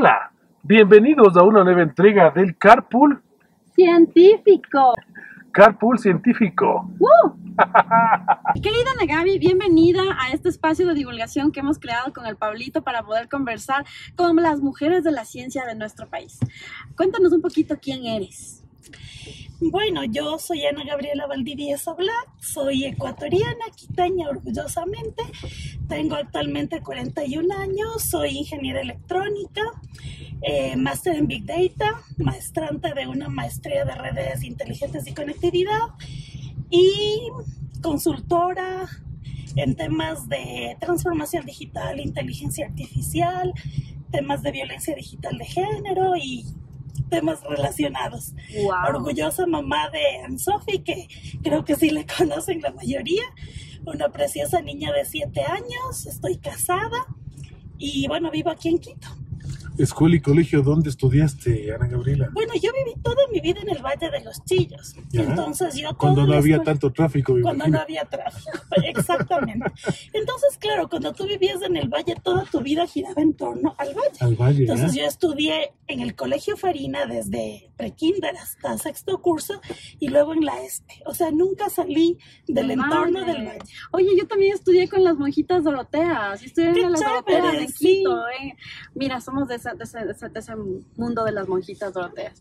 Hola, bienvenidos a una nueva entrega del Carpool Científico. Carpool Científico. ¡Uh! Querida Nagabi, bienvenida a este espacio de divulgación que hemos creado con el Pablito para poder conversar con las mujeres de la ciencia de nuestro país. Cuéntanos un poquito quién eres. Bueno, yo soy Ana Gabriela Valdivieso Black, soy ecuatoriana, quiteña orgullosamente, tengo actualmente 41 años, soy ingeniera electrónica, eh, máster en Big Data, maestrante de una maestría de redes inteligentes y conectividad y consultora en temas de transformación digital, inteligencia artificial, temas de violencia digital de género y temas relacionados. Orgullosa mamá de Anne-Sophie, que creo que sí le conocen la mayoría. Una preciosa niña de 7 años, estoy casada y bueno, vivo aquí en Quito escuela y colegio, ¿dónde estudiaste, Ana Gabriela? Bueno, yo viví toda mi vida en el Valle de los Chillos. Entonces yo Cuando no había tanto tráfico. Cuando no había tráfico, exactamente. Entonces, claro, cuando tú vivías en el Valle, toda tu vida giraba en torno al Valle. Al Valle, Entonces yo estudié en el Colegio Farina desde prekinder hasta sexto curso y luego en la ESPE. O sea, nunca salí del entorno del Valle. Oye, yo también estudié con las monjitas Doroteas. Estudié en las Doroteas de Quito. Eh. Mira, somos de esa de ese, mundo de las monjitas doroteas.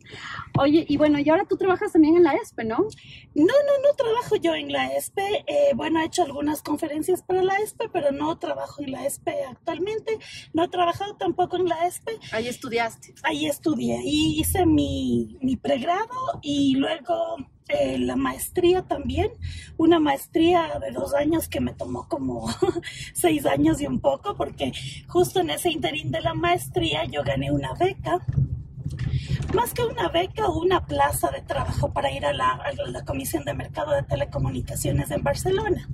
Oye, y bueno, y ahora tú trabajas también en la ESPE, ¿no? No, no, no trabajo yo en la ESPE. Eh, bueno, he hecho algunas conferencias para la ESPE, pero no trabajo en la ESPE actualmente. No he trabajado tampoco en la ESPE. Ahí estudiaste. Ahí estudié y hice mi, mi pregrado y luego eh, la maestría también, una maestría de dos años que me tomó como seis años y un poco, porque justo en ese interín de la maestría yo gané una beca, más que una beca, una plaza de trabajo para ir a la, Comisión de Mercado de Telecomunicaciones en Barcelona.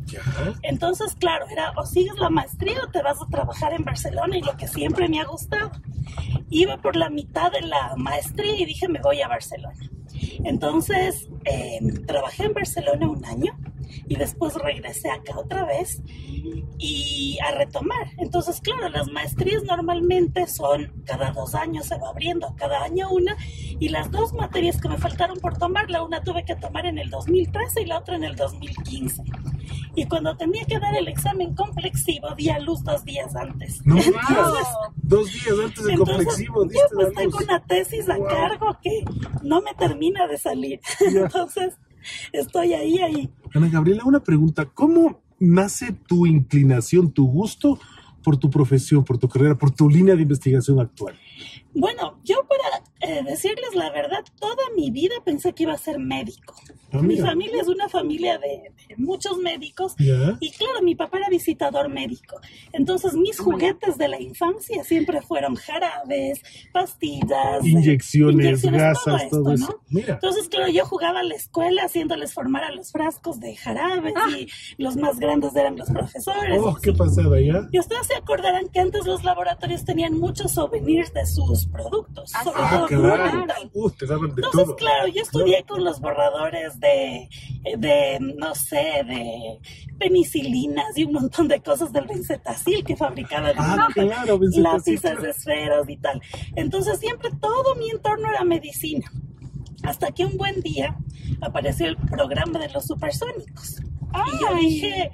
Entonces, claro, era o sigues la maestría o te vas a trabajar en Barcelona y lo que siempre me ha gustado. Iba por la mitad de la maestría y dije, me voy a Barcelona. Entonces, eh, trabajé en Barcelona un año y después regresé acá otra vez y a retomar. Entonces, claro, las maestrías normalmente son cada dos años, se va abriendo cada año una y las dos materias que me faltaron por tomar, la una tuve que tomar en el 2013 y la otra en el 2015. Y cuando tenía que dar el examen complexivo, di a luz dos días antes. dos días antes del complexivo. Yo pues tengo una tesis a cargo que no me termina de salir. entonces, estoy ahí, ahí. Ana Gabriela, una pregunta. ¿Cómo nace tu inclinación, tu gusto por tu profesión, por tu carrera, por tu línea de investigación actual? Bueno, yo para eh, decirles la verdad, toda mi vida pensé que iba a ser médico. Ah, mi familia es una familia de, muchos médicos y claro, mi papá era visitador médico. Entonces mis juguetes de la infancia siempre fueron jarabes, pastillas, inyecciones, gasas, todo, eso. Entonces, claro, yo jugaba a la escuela haciéndoles formar a los frascos de jarabes ah. y los más grandes eran los profesores. Oh, qué pasada, ¿ya? Y ustedes se acordarán que antes los laboratorios tenían muchos souvenirs de sus productos. Ah, claro. Uh, te daban de Entonces, claro, yo estudié con los borradores de, de, no sé, de penicilinas y un montón de cosas del benzetacil que fabricaban ah, claro, lápices de esferos y tal. Entonces siempre todo mi entorno era medicina. Hasta que un buen día apareció el programa de los supersónicos. Y yo dije,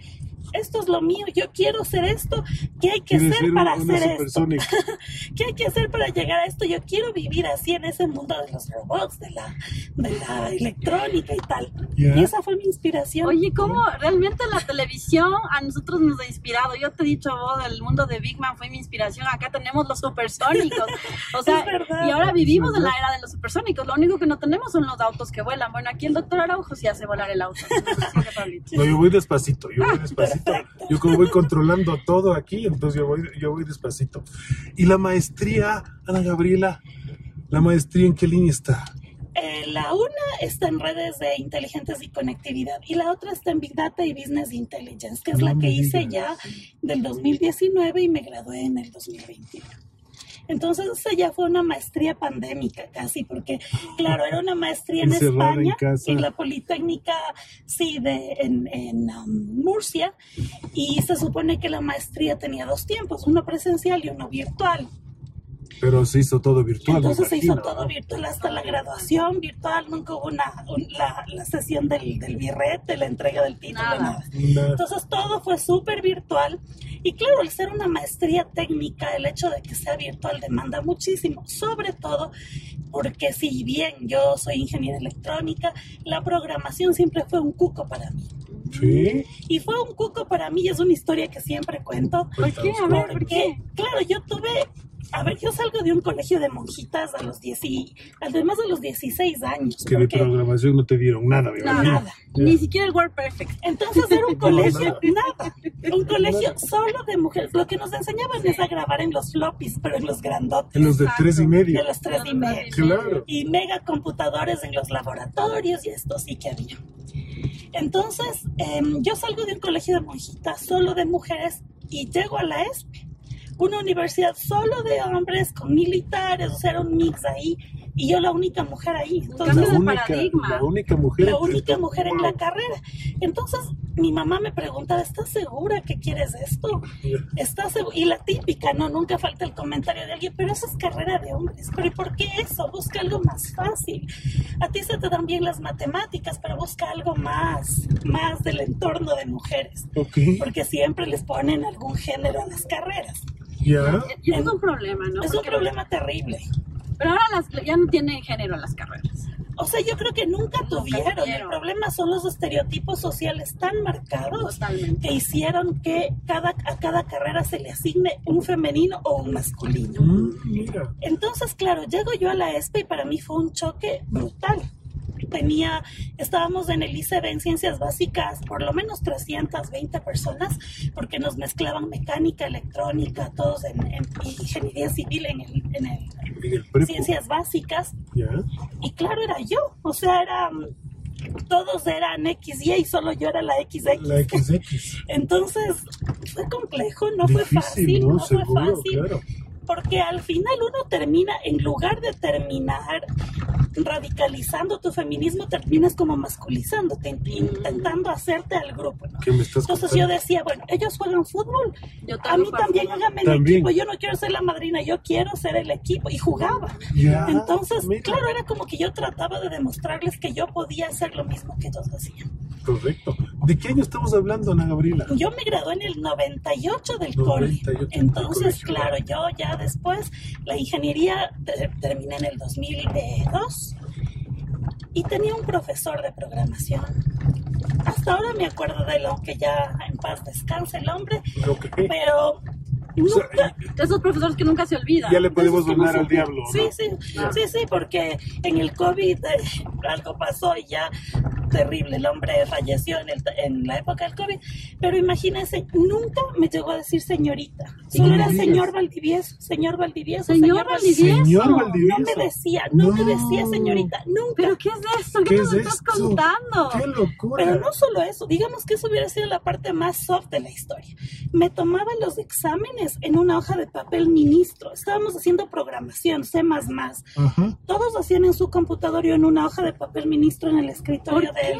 esto es lo mío, yo quiero hacer esto, ¿qué hay que hacer para hacer esto? ¿Qué hay que hacer para llegar a esto? Yo quiero vivir así en ese mundo de los robots, de la, de la electrónica y tal. Y esa fue mi inspiración. Oye, ¿cómo realmente la televisión a nosotros nos ha inspirado? Yo te he dicho, vos, el mundo de Big Man fue mi inspiración. Acá tenemos los supersónicos. O sea, y ahora vivimos en la era de los supersónicos. Lo único que no tenemos son los autos que vuelan. Bueno, aquí el doctor Araujo sí hace volar el auto. No, yo voy despacito, yo voy ah, despacito. Yo como voy controlando todo aquí, entonces yo voy, yo voy despacito. Y la maestría, Ana Gabriela, ¿la maestría en qué línea está? Eh, la una está en redes de inteligentes y conectividad y la otra está en Big Data y Business Intelligence, que es la que hice ya del 2019 y me gradué en el 2021. Entonces esa ya fue una maestría pandémica casi, porque claro, era una maestría en España, en, la Politécnica, sí, de, en, en um, Murcia, y se supone que la maestría tenía dos tiempos, uno presencial y uno virtual. Pero se hizo todo virtual. Entonces se hizo todo ¿no? virtual hasta la graduación virtual, nunca hubo una, un- la, la sesión del, del birrete, la entrega del título, Nada. nada. Nada. Entonces todo fue súper virtual y claro, al ser una maestría técnica, el hecho de que sea virtual demanda muchísimo, sobre todo porque si bien yo soy ingeniera electrónica, la programación siempre fue un cuco para mí. Sí. Y fue un cuco para mí, es una historia que siempre cuento. ¿Por qué? A ver, ¿por Porque, qué? claro, yo tuve, a ver, yo salgo de un colegio de monjitas a los 10 y, además de los 16 años. Que de programación no te dieron nada, Nada. imagino. Nada. Ni siquiera el Word Perfect. Entonces era un colegio, nada. nada, un colegio solo de mujeres. Lo que nos enseñaban es a grabar en los floppies, pero en los grandotes, En los de Exacto. tres y medio. de los tres y medio. Claro. Y mega computadores en los laboratorios y esto sí que había. Entonces, em, yo salgo de un colegio de monjitas solo de mujeres y llego a la ESPE, una universidad solo de hombres con militares, o sea, era un mix ahí, y yo la única mujer ahí. Entonces, La única, paradigma. la única mujer. la en- única mujer en la carrera. Entonces, mi mamá me preguntaba, ¿estás segura que quieres esto? ¿Estás segu-?" Y la típica, no, nunca falta el comentario de alguien, pero eso es carrera de hombres. ¿Pero ¿y por qué eso? Busca algo más fácil. A ti se te dan bien las matemáticas, pero busca algo más, más del entorno de mujeres. Ok. Porque siempre les ponen algún género a las carreras. Y es un problema, ¿no? es un Porque- problema terrible. Pero ahora las, ya no tienen género las carreras. O sea, yo creo que nunca Nunca tuvieron. El tuvieron. problema son los estereotipos sociales tan marcados Totalmente. que hicieron que cada, a cada carrera se le asigne un femenino o un masculino. Mm, mira. Entonces, claro, llego yo a la ESPE y para mí fue un choque brutal. Tenía, estábamos en el ICB en ciencias básicas, por lo menos 320 personas, porque nos mezclaban mecánica, electrónica, todos en, en ingeniería civil en el, en el En el ciencias básicas. Y claro, era yo, o sea, eran, todos eran XY y solo yo era la XX. La XX. Entonces, fue complejo, no fue Difícil, fácil, ¿no? no, fue Seguro, fácil, claro. porque al final uno termina, en lugar de terminar radicalizando tu feminismo, terminas como masculizándote, int- intentando hacerte al grupo, ¿no? ¿Qué me estás Entonces yo decía, bueno, ellos juegan fútbol, Yo a mí también juego háganme el equipo, yo no quiero ser la madrina, yo quiero ser el equipo, y jugaba. Ya, Entonces, mira. claro, era como que yo trataba de demostrarles que yo podía hacer lo mismo que ellos hacían. Correcto. ¿De qué año estamos hablando, Ana Gabriela? Yo me gradué en el 98 del 98 cole. Entonces, claro, yo ya después la ingeniería te- terminé en el 2002 y tenía un profesor de programación. Hasta ahora me acuerdo de lo que ya en paz descanse el hombre, Ok. pero nunca De esos profesores que nunca se olvidan. ya le podemos Entonces, ¿cómo donar se- al diablo. Sí, ¿no? sí, Ya. sí, sí, porque en el COVID eh, algo pasó y ya terrible, el hombre falleció en, el- en la época del COVID, pero imagínense, nunca me llegó a decir señorita, solo No era me señor Valdivieso, señor Valdivieso, Señor Valdivieso. Señor No Valdivieso. me decía, no, me No. decía señorita, nunca. ¿Pero qué es esto? ¿Qué, ¿Qué nos es estás esto? contando? ¡Qué locura! Pero no solo eso, digamos que eso hubiera sido la parte más soft de la historia. Me tomaba los exámenes en una hoja de papel ministro. Estábamos haciendo programación, C++. Ajá. Todos hacían en su computador y en una hoja de papel ministro en el escritorio ¿Por de él.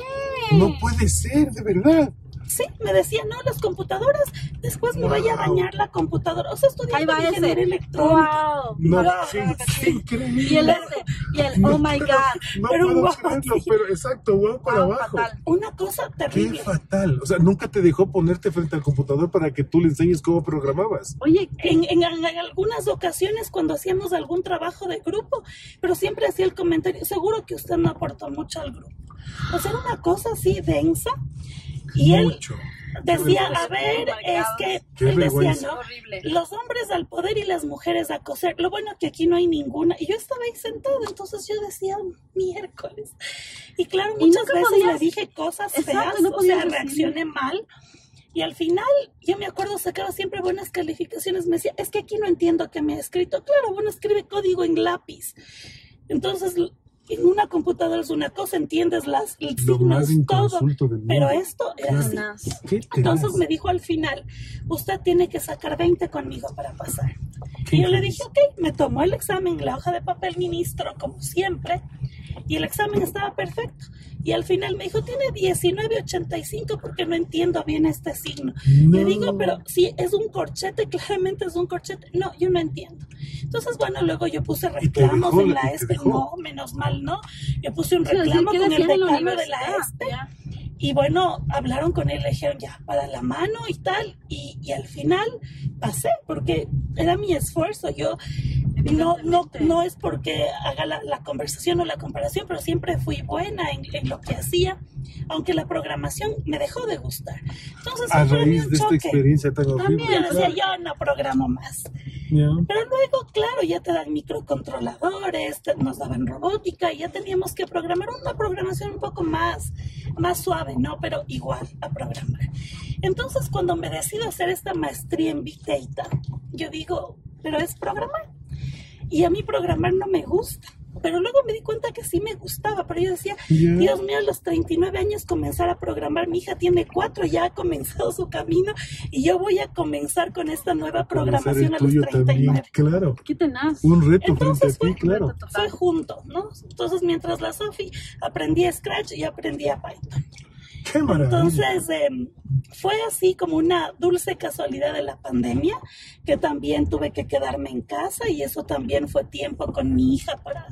No puede ser, de verdad. Sí, me decía, no, las computadoras, después me vaya a dañar la computadora. O sea, estudiando ingeniería electrónica. Wow. No, Wow. sí, sí, increíble. Y el este, y el oh my god. No Pero puedo wow, creerlo, sí. pero exacto, wow para Wow, abajo. fatal. Una cosa Qué terrible. fatal. O sea, nunca te dejó ponerte frente al computador para que tú le enseñes cómo programabas. Oye, En, en- en algunas ocasiones cuando hacíamos algún trabajo de grupo, pero siempre hacía el comentario, seguro que usted no aportó mucho al grupo. O sea, era una cosa así densa. Y él Mucho. decía, a ver, Oh es que, Qué él decía. ¿no? horrible. Los hombres al poder y las mujeres a coser. Lo bueno que aquí no hay ninguna. Y yo estaba ahí sentada, entonces yo decía, miércoles. Y claro, muchas veces podías- le dije cosas Exacto, feas, no o sea, reaccioné mal. Y al final, yo me acuerdo, sacaba siempre buenas calificaciones. Me decía, es que aquí no entiendo qué me ha escrito. Claro, uno escribe código en lápiz. Entonces, en una computadora es una cosa, entiendes las signos, todo. Pero esto era así. Unas- ¿Qué te Entonces me dijo al final, usted tiene que sacar 20 conmigo para pasar. Y yo le dije, ok, me tomó el examen, la hoja de papel ministro, como siempre, y el examen estaba perfecto. Y al final me dijo, tiene 19.85 porque no entiendo bien este signo. Le digo, pero si es un corchete, claramente es un corchete. No, yo no entiendo. Entonces, bueno, luego yo puse reclamos en la ESPE. No, menos mal, ¿no? Yo puse un reclamo con el decano de la ESPE. Y bueno, hablaron con él, le dijeron ya, para la mano y tal. Y, y al final pasé, porque era mi esfuerzo. Yo no, no, no es porque haga la, la, conversación o la comparación, pero siempre fui buena en, en, lo que hacía, aunque la programación me dejó de gustar. Entonces, a raíz de esta experiencia tan horrible. También decía, yo no programo más. Yeah. Pero luego, claro, ya te dan microcontroladores, te, nos daban robótica, y ya teníamos que programar una programación un poco más, más suave, ¿no? Pero igual a programar. Entonces, cuando me decido hacer esta maestría en Big Data, yo digo, pero es programar. Y a mí programar no me gusta. Pero luego me di cuenta que sí me gustaba, pero yo decía, yeah. Dios mío, a los 39 años comenzar a programar, mi hija tiene cuatro, ya ha comenzado su camino y yo voy a comenzar con esta nueva programación a los 39. También, claro. ¿Qué tenaz? Un reto Entonces, frente a ti, claro. Fue junto, ¿no? Entonces, mientras la Sofi aprendía Scratch y aprendía Python. Entonces, eh, fue así como una dulce casualidad de la pandemia, que también tuve que quedarme en casa y eso también fue tiempo con mi hija para,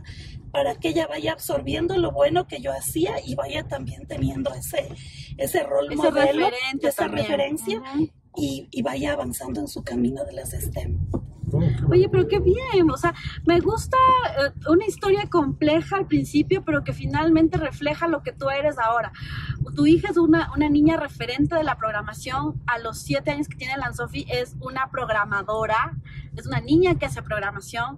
para que ella vaya absorbiendo lo bueno que yo hacía y vaya también teniendo ese, ese rol ese modelo, esa también. referencia Uh -huh. y, y vaya avanzando en su camino de las STEM. Oye, pero qué bien, o sea, me gusta eh, una historia compleja al principio, pero que finalmente refleja lo que tú eres ahora. Tu hija es una, una niña referente de la programación, a los siete años que tiene la Sofi es una programadora, es una niña que hace programación,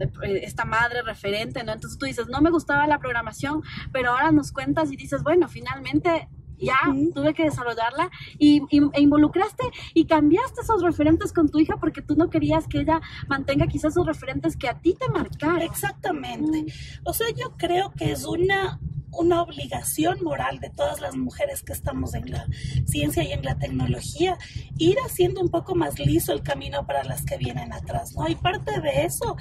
eh, esta madre referente, ¿no? Entonces tú dices, no me gustaba la programación, pero ahora nos cuentas y dices, bueno, finalmente ya uh -huh. tuve que desarrollarla y, y, e involucraste y cambiaste esos referentes con tu hija porque tú no querías que ella mantenga quizás esos referentes que a ti te marcaron. Exactamente. O sea, yo creo que es una una obligación moral de todas las mujeres que estamos en la ciencia y en la tecnología, ir haciendo un poco más liso el camino para las que vienen atrás, ¿no? Y parte de eso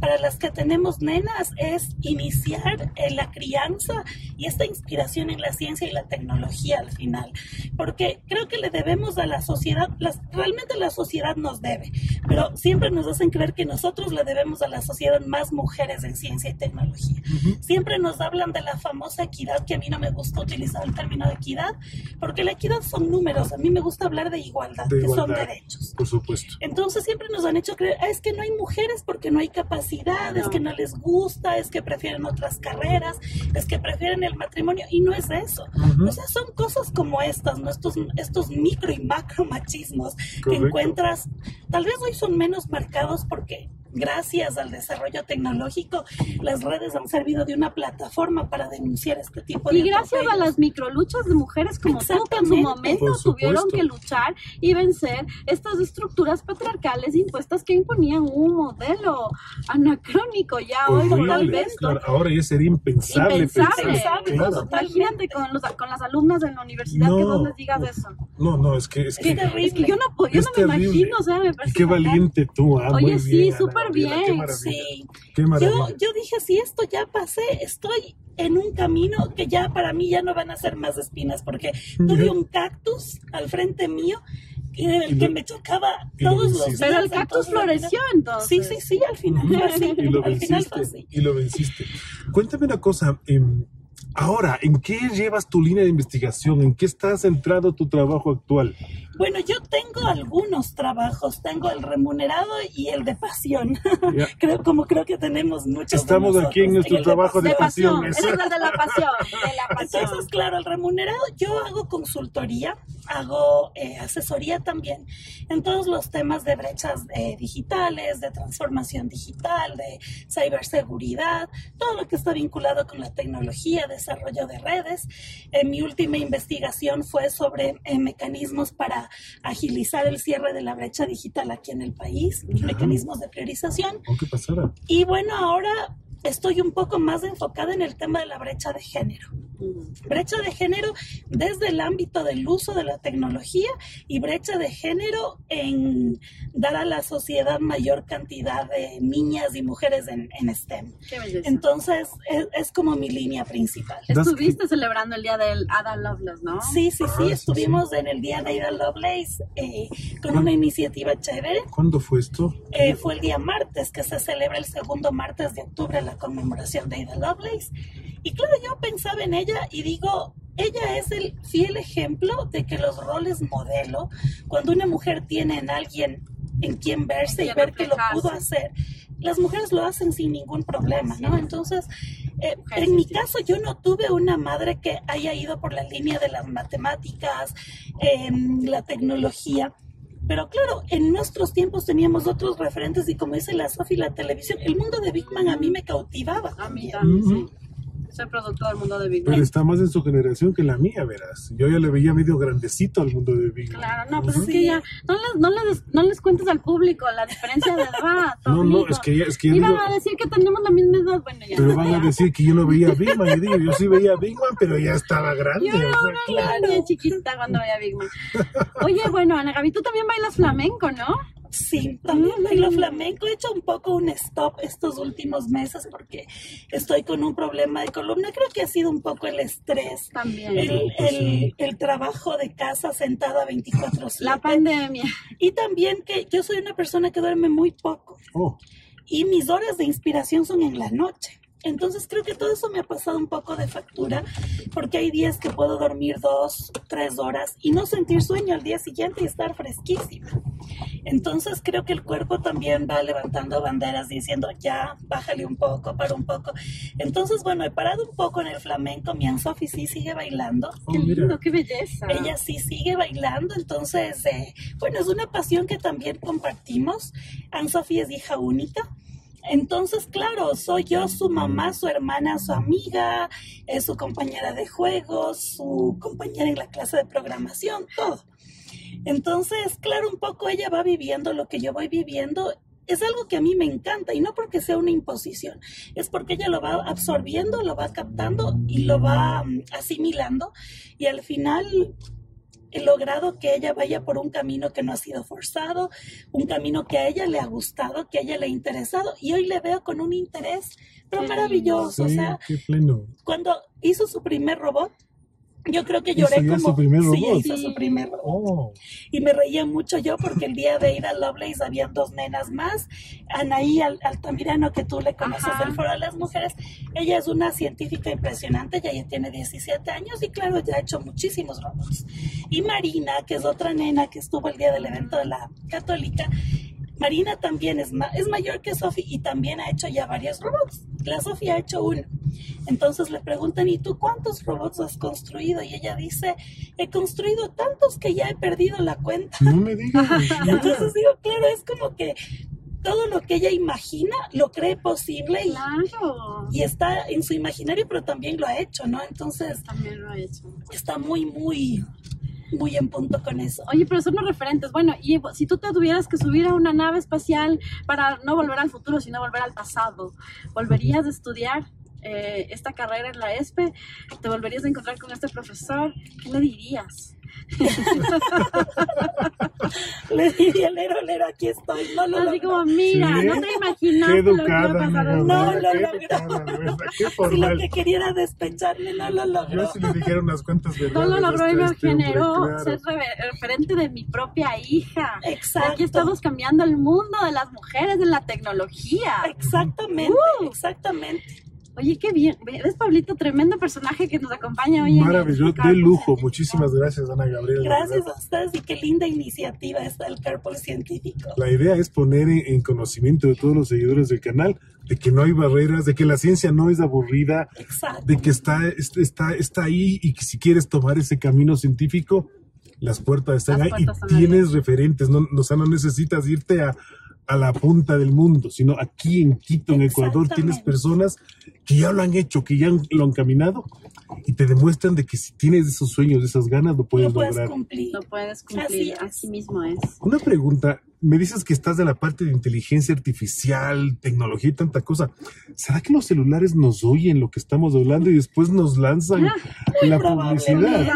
para las que tenemos nenas es iniciar en la crianza y esta inspiración en la ciencia y la tecnología al final, porque creo que le debemos a la sociedad, las, realmente la sociedad nos debe, pero siempre nos hacen creer que nosotros le debemos a la sociedad más mujeres en ciencia y tecnología. Uh -huh. Siempre nos hablan de la famosa equidad, que a mí no me gusta utilizar el término de equidad, porque la equidad son números, a mí me gusta hablar de igualdad, de que igualdad, son derechos. Por supuesto. Entonces siempre nos han hecho creer, ah, es que no hay mujeres porque no hay capacidad, es que no les gusta, es que prefieren otras carreras, es que prefieren el matrimonio, y no es eso. Uh -huh. O sea, son cosas como estas, ¿no? estos, estos micro y macro machismos Correcto. que encuentras, tal vez hoy son menos marcados porque gracias al desarrollo tecnológico, las redes han servido de una plataforma para denunciar este tipo de Y gracias a las microluchas de mujeres como tú, que en su momento tuvieron que luchar y vencer estas estructuras patriarcales impuestas que imponían un modelo anacrónico ya hoy totalmente. Claro, ahora ya sería impensable. Impensable. Pensar, claro. Imagínate con, los, con las alumnas de la universidad no, que vos les digas eso. No, no, es que es, que, es que yo no, yo no me imagino, o sea, me parece. Qué valiente tú, ah, Oye, muy sí, bien, súper bien. Qué sí. Qué yo, maravilla. yo dije, si esto ya pasé, estoy en un camino que ya para mí ya no van a ser más espinas, porque tuve un cactus al frente mío el que me chocaba todos los días. Pero el cactus floreció entonces. Sí, sí, sí, al final fue así. Y lo al final venciste. fue así. Y lo venciste. Cuéntame una cosa. Eh, ahora, ¿en qué llevas tu línea de investigación? ¿En qué está centrado tu trabajo actual? Bueno, yo tengo algunos trabajos, tengo el remunerado y el de pasión. Yeah. creo, como creo que tenemos muchos. Estamos aquí en nuestro trabajo de, de pasión. pasión. Ese es el de la pasión. De la pasión. Entonces, claro, el remunerado, yo hago consultoría, hago eh, asesoría también en todos los temas de brechas eh, digitales, de transformación digital, de ciberseguridad, todo lo que está vinculado con la tecnología, desarrollo de redes. Eh, mi última investigación fue sobre mecanismos para agilizar el cierre de la brecha digital aquí en el país, Ajá. mecanismos de priorización. Y bueno, ahora estoy un poco más enfocada en el tema de la brecha de género. Brecha de género desde el ámbito del uso de la tecnología y brecha de género en dar a la sociedad mayor cantidad de niñas y mujeres en, en STEM. Entonces, es, como mi línea principal. Estuviste celebrando el día del Ada Lovelace, ¿no? Sí, sí, sí, ah, estuvimos en el día de Ada Lovelace eh, con una iniciativa chévere. ¿Cuándo fue esto? Eh, fue el día martes, que se celebra el segundo martes de octubre la conmemoración de Ada Lovelace. Y claro, yo pensaba en ella y digo, ella es el fiel ejemplo de que los roles modelo, cuando una mujer tiene en alguien en quien verse y, ver que lo pudo hacer, las mujeres lo hacen sin ningún problema, ¿no? Entonces, eh, en mi caso yo no tuve una madre que haya ido por la línea de las matemáticas, em, la tecnología. Pero claro, en nuestros tiempos teníamos otros referentes y como dice la Sofi, la televisión, el mundo de Big Man a mí me cautivaba. A mí también, sí soy producto del mundo de Big Pero está más en su generación que la mía, verás. Yo ya le veía medio grandecito al mundo de Big Claro, no, pues es que ya, no les, no, les, no les cuentes al público la diferencia de edad. no, no, es que ya, es que Iban a decir que tenemos la misma edad, bueno, ya. Pero van a decir que yo no veía Big Man, yo digo, yo sí veía Big Man, pero ya estaba grande. Yo era una claro. chiquita cuando veía Big Man. Oye, bueno, Ana Gaby, tú también bailas flamenco, ¿no? Sí, también bailo flamenco. He hecho un poco un stop estos últimos meses porque estoy con un problema de columna. Creo que ha sido un poco el estrés. También. El, el, trabajo de casa sentada 24 horas. La pandemia. Y también que yo soy una persona que duerme muy poco. Oh. Y mis horas de inspiración son en la noche. Entonces creo que todo eso me ha pasado un poco de factura, porque hay días que puedo dormir dos, tres horas y no sentir sueño al día siguiente y estar fresquísima. Entonces creo que el cuerpo también va levantando banderas diciendo, ya, bájale un poco, para un poco. Entonces, bueno, he parado un poco en el flamenco. Mi Anne-Sophie sí sigue bailando. Oh, qué lindo, qué belleza. Ella sí sigue bailando. Entonces, eh, bueno, es una pasión que también compartimos. Anne-Sophie es hija única. Entonces, claro, soy yo su mamá, su hermana, su amiga, es su compañera de juegos, su compañera en la clase de programación, todo. Entonces, claro, un poco ella va viviendo lo que yo voy viviendo. Es algo que a mí me encanta y no porque sea una imposición, es porque ella lo va absorbiendo, lo va captando y lo va mm, asimilando y al final he logrado que ella vaya por un camino que no ha sido forzado, un camino que a ella le ha gustado, que a ella le ha interesado y hoy le veo con un interés pero maravilloso. o sea, cuando hizo su primer robot, yo creo que lloré como... Su primer Sí, hizo su primer oh. Y me reía mucho yo porque el día de ir a Lovelace habían dos nenas más. Anaí Altamirano, que tú le conoces del Foro de las Mujeres, ella es una científica impresionante, ya, ya tiene 17 años y claro, ya ha hecho muchísimos robots. Y Marina, que es otra nena que estuvo el día del evento de la Católica, Marina también es, es mayor que Sophie y también ha hecho ya varios robots. La Sofía ha hecho uno. Entonces le preguntan, ¿y tú cuántos robots has construido? Y ella dice, he construido tantos que ya he perdido la cuenta. No me digas. Entonces digo, claro, es como que todo lo que ella imagina lo cree posible y, y, está en su imaginario, pero también lo ha hecho, ¿no? Entonces, también lo ha hecho. Está muy, muy, muy en punto con eso. Oye, pero son los referentes. Bueno, y si tú te tuvieras que subir a una nave espacial para no volver al futuro, sino volver al pasado, ¿volverías a estudiar? Eh, esta carrera en la ESPE, te volverías a encontrar con este profesor, ¿qué le dirías? Le diría, lero, lero, aquí estoy. No lo Así como, mira, no te imaginas lo que iba a pasar. No, no lo logró. Si lo que quería era despecharme, no lo logró. Yo si le dijera unas cuantas verdades. No lo logró y me este generó ser referente de mi propia hija. Exacto. Aquí estamos cambiando el mundo de las mujeres, de la tecnología. Exactamente, uh. exactamente. Oye, qué bien. ¿Ves, Pablito? Tremendo personaje que nos acompaña hoy. Maravilloso, de lujo. Muchísimas gracias, Ana Gabriela. Gracias a ustedes y qué linda iniciativa está el Carpool Científico. La idea es poner en, conocimiento de todos los seguidores del canal de que no hay barreras, de que la ciencia no es aburrida, de que está, está, está ahí y que si quieres tomar ese camino científico, las puertas están ahí y tienes referentes, no, o sea, no necesitas irte a, a la punta del mundo, sino aquí en Quito, en Ecuador, tienes personas que ya lo han hecho, que ya lo han caminado y te demuestran de que si tienes esos sueños, esas ganas, lo puedes, lo puedes Cumplir. Lo puedes cumplir, así, mismo es. Una pregunta, me dices que estás de la parte de inteligencia artificial, tecnología y tanta cosa. ¿Será que los celulares nos oyen lo que estamos hablando y después nos lanzan Ah, la publicidad?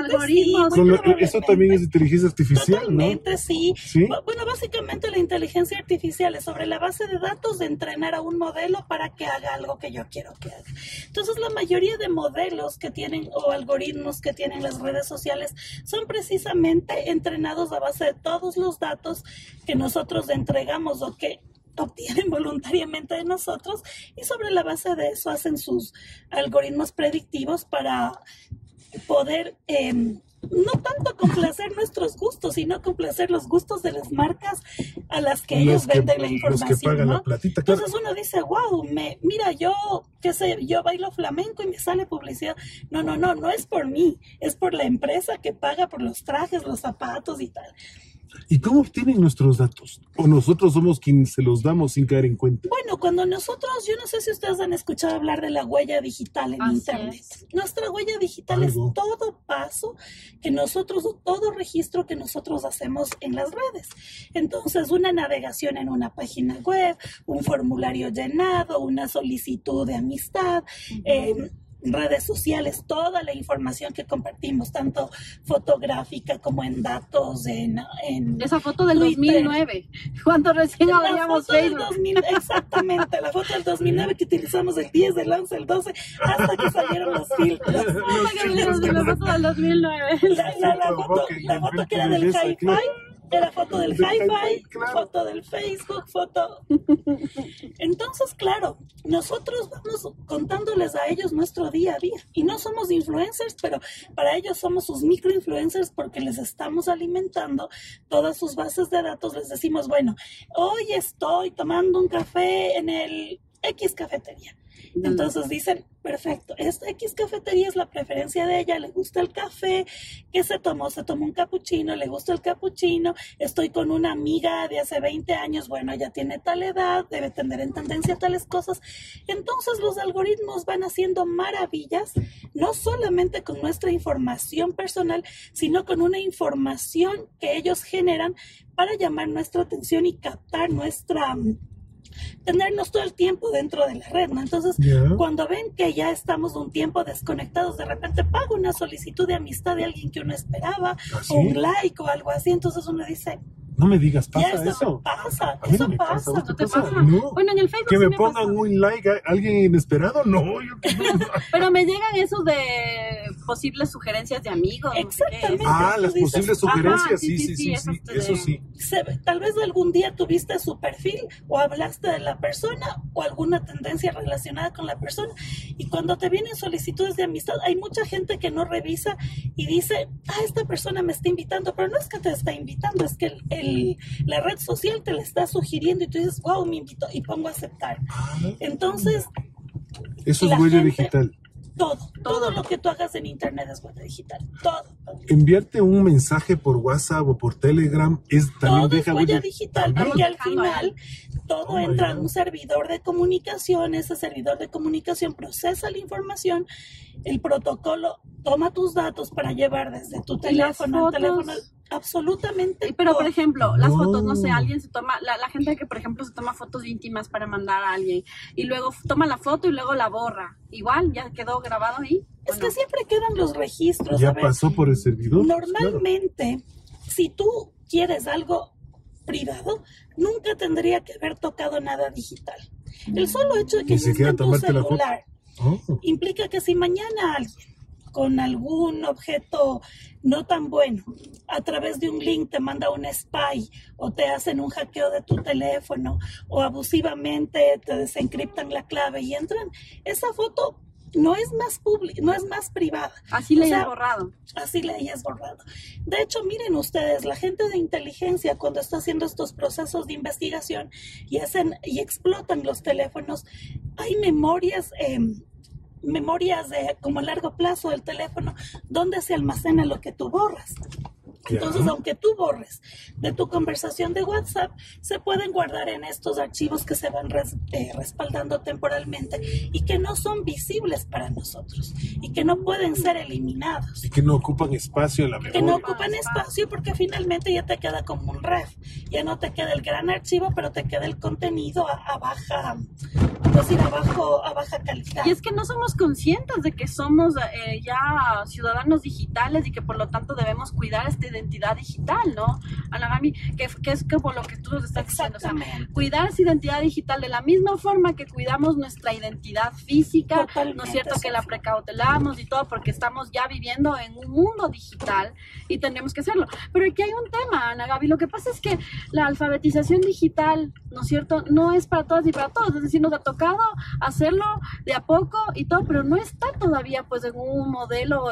Sí, lo- eso también es inteligencia artificial, ¿no? Totalmente, sí. Sí. Bu- Bueno, básicamente la inteligencia artificial es sobre la base de datos de entrenar a un modelo para que haga algo que yo quiero que haga. Entonces, la mayoría de modelos que tienen o algoritmos que tienen las redes sociales son precisamente entrenados a base de todos los datos que nosotros entregamos o que obtienen voluntariamente de nosotros y sobre la base de eso hacen sus algoritmos predictivos para poder eh, no tanto complacer nuestros gustos, sino complacer los gustos de las marcas a las que ellos que, venden la los información. que pagan ¿no? la platita, claro. Entonces uno dice, wow, me, mira, yo, qué sé, yo bailo flamenco y me sale publicidad. No, no, no, no es por mí, es por la empresa que paga por los trajes, los zapatos y tal. ¿Y cómo obtienen nuestros datos? ¿O nosotros somos quienes se los damos sin caer en cuenta? Bueno, cuando nosotros, yo no sé si ustedes han escuchado hablar de la huella digital en Así Internet. es. Nuestra huella digital Algo. es todo paso que nosotros, o todo registro que nosotros hacemos en las redes. Entonces, una navegación en una página web, un formulario llenado, una solicitud de amistad, eh, redes sociales, toda la información que compartimos, tanto fotográfica como en datos, en... en Esa foto del Twitter. 2009, cuando recién la abríamos foto del Facebook. 2000, exactamente, la foto del 2009 que utilizamos el 10, el 11, el 12, hasta que salieron los filtros. Vimos de la foto del 2009. La, la- la foto, la foto que era del hi-fi, era foto del hi-fi, hi-fi, claro. foto del Facebook, foto... Entonces, claro, nosotros vamos contándoles a ellos nuestro día a día. Y no somos influencers, pero para ellos somos sus microinfluencers porque les estamos alimentando todas sus bases de datos. Les decimos, bueno, hoy estoy tomando un café en el X cafetería. Entonces dicen, perfecto, esta X cafetería es la preferencia de ella, le gusta el café, ¿qué se tomó? Se tomó un capuchino, le gusta el capuchino, estoy con una amiga de hace 20 años, bueno, ella tiene tal edad, debe tener en tendencia tales cosas. Entonces los algoritmos van haciendo maravillas, no solamente con nuestra información personal, sino con una información que ellos generan para llamar nuestra atención y captar nuestra tenernos todo el tiempo dentro de la red, ¿no? Entonces, cuando ven que ya estamos un tiempo desconectados, de repente pago una solicitud de amistad de alguien que uno esperaba, ¿Ah, sí? o un like o algo así, entonces uno dice, No me digas, pasa esto eso. pasa, A mí eso no me pasa. pasa. ¿vos te ¿No te pasa? pasa? No. Bueno, en el Facebook Que sí me me pongan pasa. un like a alguien inesperado, no. Yo Pero me llegan esos de posibles sugerencias de amigos. Exactamente. Ah, las dices, posibles ajá, sugerencias, sí, sí, sí, sí, sí, eso sí. se- tal vez algún día tuviste su perfil o hablaste de la persona o alguna tendencia relacionada con la persona y cuando te vienen solicitudes de amistad hay mucha gente que no revisa y dice, ah, esta persona me está invitando, pero no es que te está invitando, es que el, el- la red social te la está sugiriendo y tú dices, wow, me invitó y pongo a aceptar. Entonces, Eso es La huella gente- digital. todo, todo lo que tú hagas en internet es huella digital, todo. Enviarte un mensaje por WhatsApp o por Telegram es también todo es deja huella huella. digital, También. porque al final todo Oh entra en un servidor de comunicación, ese servidor de comunicación procesa la información, el protocolo toma tus datos para llevar desde tu teléfono al teléfono absolutamente Pero, por ejemplo, las No. fotos, no sé, alguien se toma, la, la gente que, por ejemplo, se toma fotos íntimas para mandar a alguien y luego toma la foto y luego la borra. Igual, ya quedó grabado ahí. ¿o es no? que siempre quedan los registros. Ya pasó por el servidor. claro. Normalmente, si tú quieres algo privado, nunca tendría que haber tocado nada digital. El solo hecho de que Ni esté en tu tomarte la foto. celular Oh, implica que si mañana alguien con algún objeto no tan bueno a través de un link te manda un spy o te hacen un hackeo de tu teléfono o abusivamente te desencriptan la clave y entran, esa foto no es más pública, no es más privada. Así le hayas borrado. así le hayas borrado. De hecho, miren ustedes, la gente de inteligencia cuando está haciendo estos procesos de investigación y hacen y explotan los teléfonos, hay memorias, eh, memorias de como a largo plazo del teléfono donde se almacena lo que tú borras. Entonces, aunque tú borres de tu conversación de WhatsApp, se pueden guardar en estos archivos que se van eh, respaldando temporalmente y que no son visibles para nosotros y que no pueden ser eliminados. Y que no ocupan espacio en la memoria. Que no ocupan espacio porque finalmente ya te queda como un ref. Ya no te queda el gran archivo, pero te queda el contenido a, baja, a, a baja calidad. Y es que no somos conscientes de que somos eh, ya ciudadanos digitales y que por lo tanto debemos cuidar esta identidad digital, ¿no? Ana Mami, que, que es como lo que tú nos estás diciendo. cuidar esa identidad digital de la misma forma que cuidamos nuestra identidad física, ¿no es cierto? Que la precautelamos y todo, porque estamos ya viviendo en un mundo digital y tendremos que hacerlo. Pero aquí hay un tema, Ana Gaby. Lo que pasa es que la alfabetización digital, ¿no es cierto? No es para todas y para todos. Es decir, nos ha tocado hacerlo de a poco y todo, pero no está todavía pues en un modelo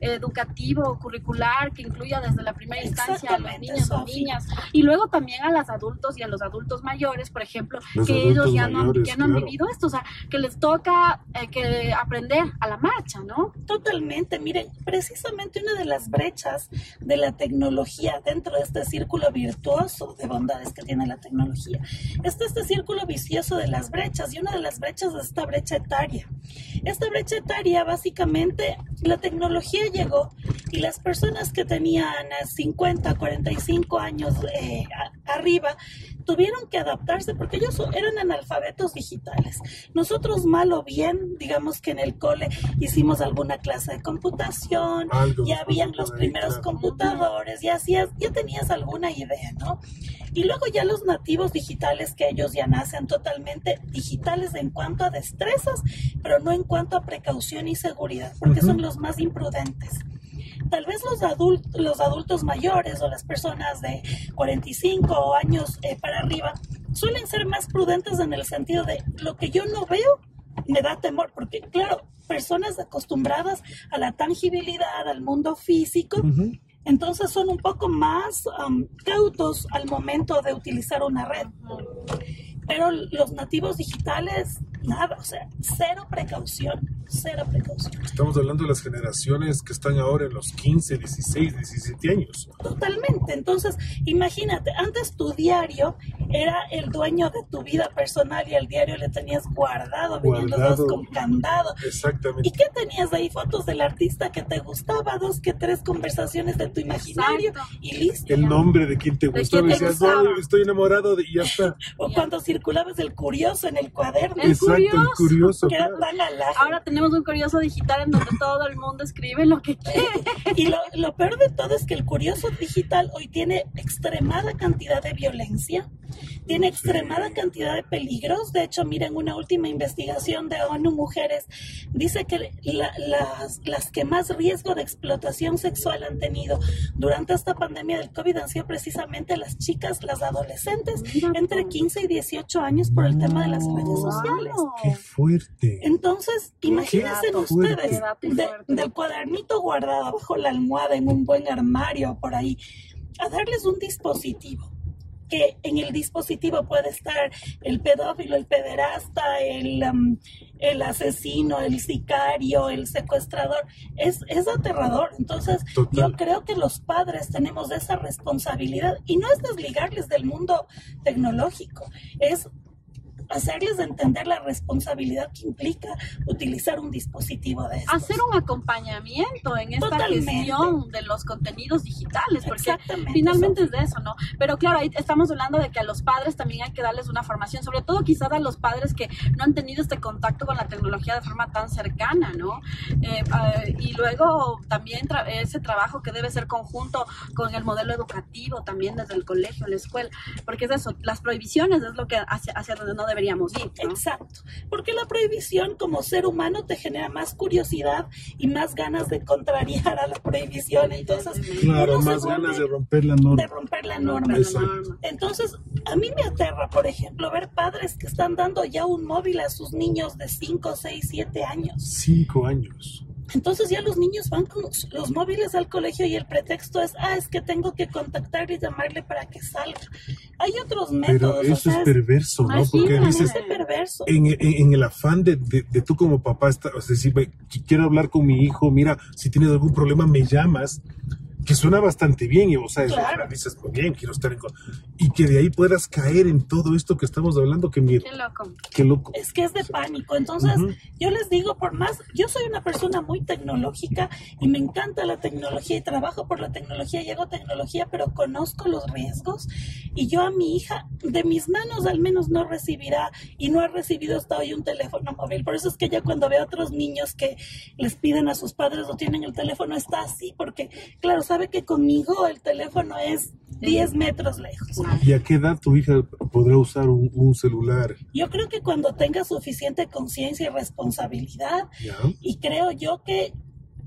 educativo, curricular, que incluya desde la primera instancia a los niños o niñas. Y luego también a los adultos y a los adultos mayores, por ejemplo, que ellos ya, no, han vivido esto, o sea, que les toca eh, que aprender a la marcha, ¿no? Totalmente. Miren, precisamente una de las brechas de la tecnología dentro de este círculo virtuoso de bondades que tiene la tecnología está este círculo vicioso de las brechas y una de las brechas es esta brecha etaria. Esta brecha etaria básicamente la tecnología llegó y las personas que tenían 50, 45 años eh, arriba tuvieron que adaptarse porque ellos eran analfabetos digitales. Nosotros mal o bien, digamos que en el cole hicimos alguna clase de computación, ya habían los primeros computadores, ya hacías, ya tenías alguna idea, ¿no? Y luego ya los nativos digitales que ellos ya nacen totalmente digitales en cuanto a destrezas, pero no en cuanto a precaución y seguridad, porque son los más imprudentes tal vez los, adultos, los adultos mayores o las personas de 45 años eh, para arriba suelen ser más prudentes en el sentido de lo que yo no veo me da temor, porque claro, personas acostumbradas a la tangibilidad, al mundo físico, entonces son un poco más um, cautos al momento de utilizar una red. Pero los nativos digitales, nada, o sea, cero precaución, cero precaución. Estamos hablando de las generaciones que están ahora en los 15, 16, 17 años. Totalmente. Entonces, imagínate, antes tu diario era el dueño de tu vida personal y el diario le tenías guardado, viniendo dos con candado. Exactamente. ¿Y qué tenías ahí? Fotos del artista que te gustaba, dos que tres conversaciones de tu imaginario y listo. El nombre de quien te gustaba. decías, estoy enamorado de y ya está. o cuando circulabas el curioso en el cuaderno. Exacto, el curioso. Ahora tenemos un curioso digital en donde todo el mundo escribe lo que quiere. y lo, lo peor de todo es que el curioso digital hoy tiene extremada cantidad de violencia tiene extremada cantidad de peligros. De hecho, miren, una última investigación de ONU Mujeres dice que las, las que más riesgo de explotación sexual han tenido durante esta pandemia del COVID han sido precisamente las chicas, las adolescentes, entre 15 y 18 años por el tema de las redes sociales. ¡Qué fuerte! Entonces, imagínense ustedes del cuadernito guardado bajo la almohada en un buen armario por ahí, a darles un dispositivo que en el dispositivo puede estar el pedófilo, el pederasta, el, um, el asesino, el sicario, el secuestrador. Es, es aterrador. Entonces, yo creo que los padres tenemos esa responsabilidad y no es desligarles del mundo tecnológico, es hacerles entender la responsabilidad que implica utilizar un dispositivo de estos. Hacer un acompañamiento en esta gestión de los contenidos digitales, porque finalmente es de eso, ¿no? Pero claro, ahí estamos hablando de que a los padres también hay que darles una formación, sobre todo quizás a los padres que no han tenido este contacto con la tecnología de forma tan cercana, ¿no? Eh, eh, y luego también ese trabajo que debe ser conjunto con el modelo educativo, también desde el colegio, la escuela, porque es eso, las prohibiciones es lo que hacia, hacia donde no debería Exacto, porque la prohibición como ser humano te genera más curiosidad y más ganas de contrariar a la prohibición, entonces... Claro, más ganas de romper la norma. De romper la norma. Entonces, a mí me aterra, por ejemplo, ver padres que están dando ya un móvil a sus niños de 5, 6, 7 años. 5 años. Entonces ya los niños van con los, móviles al colegio y el pretexto es, ah, es que tengo que contactar y llamarle para que salga. Hay otros métodos. Pero eso es perverso, ¿no? Porque dices, perverso. En, en, el afán de, de, tú como papá, está, o sea, si quiero hablar con mi hijo, mira, si tienes algún problema me llamas que suena bastante bien, y, o sea, dices, muy bien, quiero estar en... Y que de ahí puedas caer en todo esto que estamos hablando, que miedo. Qué loco. Qué loco. Es que es de pánico. Entonces, yo les digo, por más, yo soy una persona muy tecnológica y me encanta la tecnología y trabajo por la tecnología, llego a tecnología, pero conozco los riesgos y yo a mi hija, de mis manos al menos no recibirá y no ha recibido hasta hoy un teléfono móvil. Por eso es que ya cuando veo a otros niños que les piden a sus padres o tienen el teléfono, está así, porque, claro, sabe que conmigo el teléfono es 10 metros lejos. ¿Y a qué edad tu hija podrá usar un, celular? Yo creo que cuando tenga suficiente conciencia y responsabilidad, y creo yo que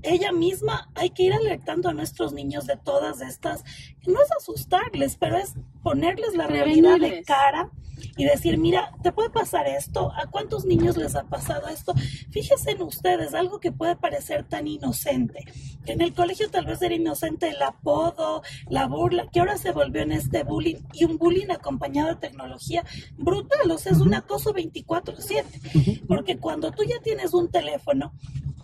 ella misma hay que ir alertando a nuestros niños de todas estas, no es asustarles, pero es ponerles la realidad de cara y decir, mira, te puede pasar esto, ¿a cuántos niños les ha pasado esto? Fíjense en ustedes, algo que puede parecer tan inocente, que en el colegio tal vez era inocente el apodo, la burla, que ahora se volvió en este bullying y un bullying acompañado de tecnología brutal, o sea, es un acoso 24/7, porque cuando tú ya tienes un teléfono,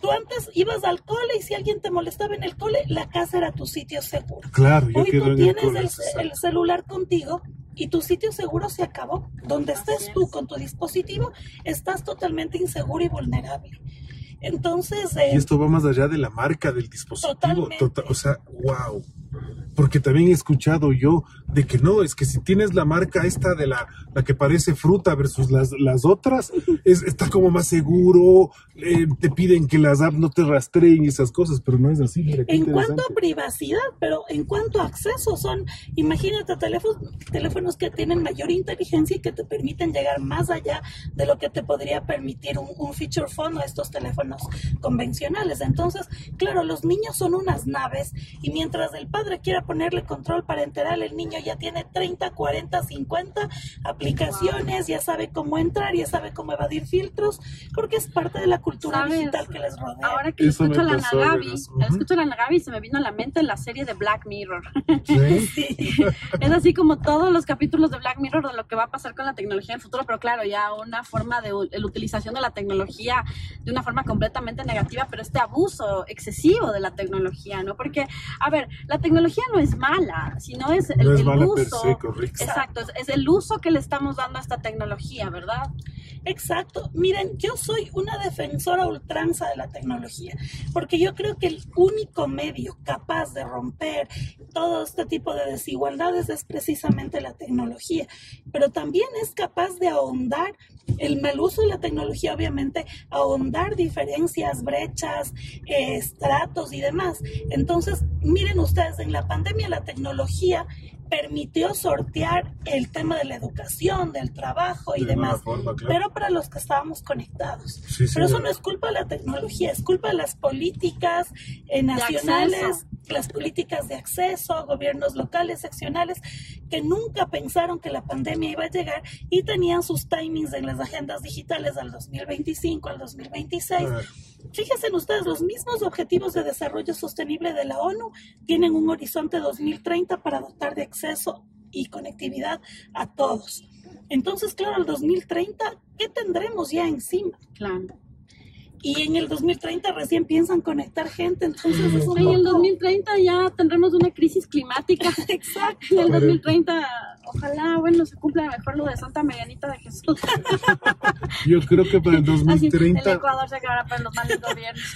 tú antes ibas al cole y si alguien te molestaba en el cole, la casa era tu sitio seguro. Claro, yo Hoy tú tienes el, celular contigo y tu sitio seguro se acabó. Donde estés tú con tu dispositivo, estás totalmente inseguro y vulnerable. Entonces... y esto va más allá de la marca del dispositivo. Tota, o sea, wow. Porque también he escuchado yo de que no, es que si tienes la marca esta de la, la que parece fruta versus las, las otras, es, está como más seguro, eh, te piden que las apps no te rastreen y esas cosas, pero no es así. en cuanto a privacidad, pero en cuanto a acceso, son, imagínate, teléfonos, teléfonos que tienen mayor inteligencia y que te permiten llegar más allá de lo que te podría permitir un, un feature phone o estos teléfonos convencionales. Entonces, claro, los niños son unas naves y mientras el padre quiera ponerle control para enterar, el niño ya tiene 30, 40, 50 aplicaciones, ya sabe cómo entrar, ya sabe cómo evadir filtros, porque es parte de la cultura digital que les rodea. Ahora que escucho a la Nagabi, escucho a la Nagabi, se me vino a la mente la serie de Black Mirror. es así como todos los capítulos de Black Mirror de lo que va a pasar con la tecnología en el futuro, pero claro, ya una forma de la utilización de la tecnología de una forma completamente negativa, pero este abuso excesivo de la tecnología, ¿no? Porque, a ver, la tecnología no es mala, sino es el, uso. exacto, es, el uso que le estamos dando a esta tecnología, ¿verdad? Exacto. Miren, yo soy una defensora ultranza de la tecnología, porque yo creo que el único medio capaz de romper todo este tipo de desigualdades es precisamente la tecnología, pero también es capaz de ahondar el mal uso de la tecnología, obviamente, ahondar diferencias, brechas, estratos y demás. Entonces, miren ustedes, en la pandemia la tecnología permitió sortear el tema de la educación, del trabajo y demás, pero para los que estábamos conectados. pero eso no es culpa de la tecnología, es culpa de las políticas eh, nacionales, las políticas de acceso, gobiernos locales, seccionales, que nunca pensaron que la pandemia iba a llegar y tenían sus timings en las agendas digitales al 2025, al 2026. Fíjense ustedes, los mismos objetivos de desarrollo sostenible de la ONU tienen un horizonte 2030 para dotar de acceso y conectividad a todos. Entonces, claro, el 2030, ¿qué tendremos ya encima? Claro y en el 2030 recién piensan conectar gente, entonces es En el 2030 ya tendremos una crisis climática. Exacto. En el 2030, ojalá, bueno, se cumpla mejor lo de Santa Marianita de Jesús. Yo creo que para el 2030... el Ecuador se acabará para los malos gobiernos.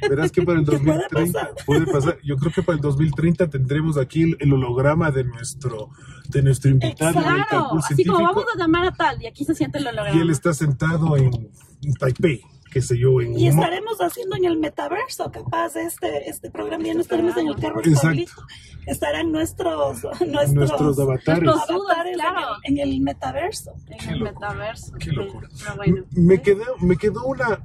Verás que para el 2030 puede pasar? Yo creo que para el 2030 tendremos aquí el, holograma de nuestro de nuestro invitado. Claro, así como vamos a llamar a tal y aquí se siente el holograma. Y él está sentado en Taipei qué sé yo, en... Y estaremos haciendo en el metaverso, capaz, este, este programa ya no estaremos en el carro público. Estarán nuestros, nuestros, nuestros avatares, en, el, metaverso. En el metaverso. Qué locura. me, quedó, me quedó una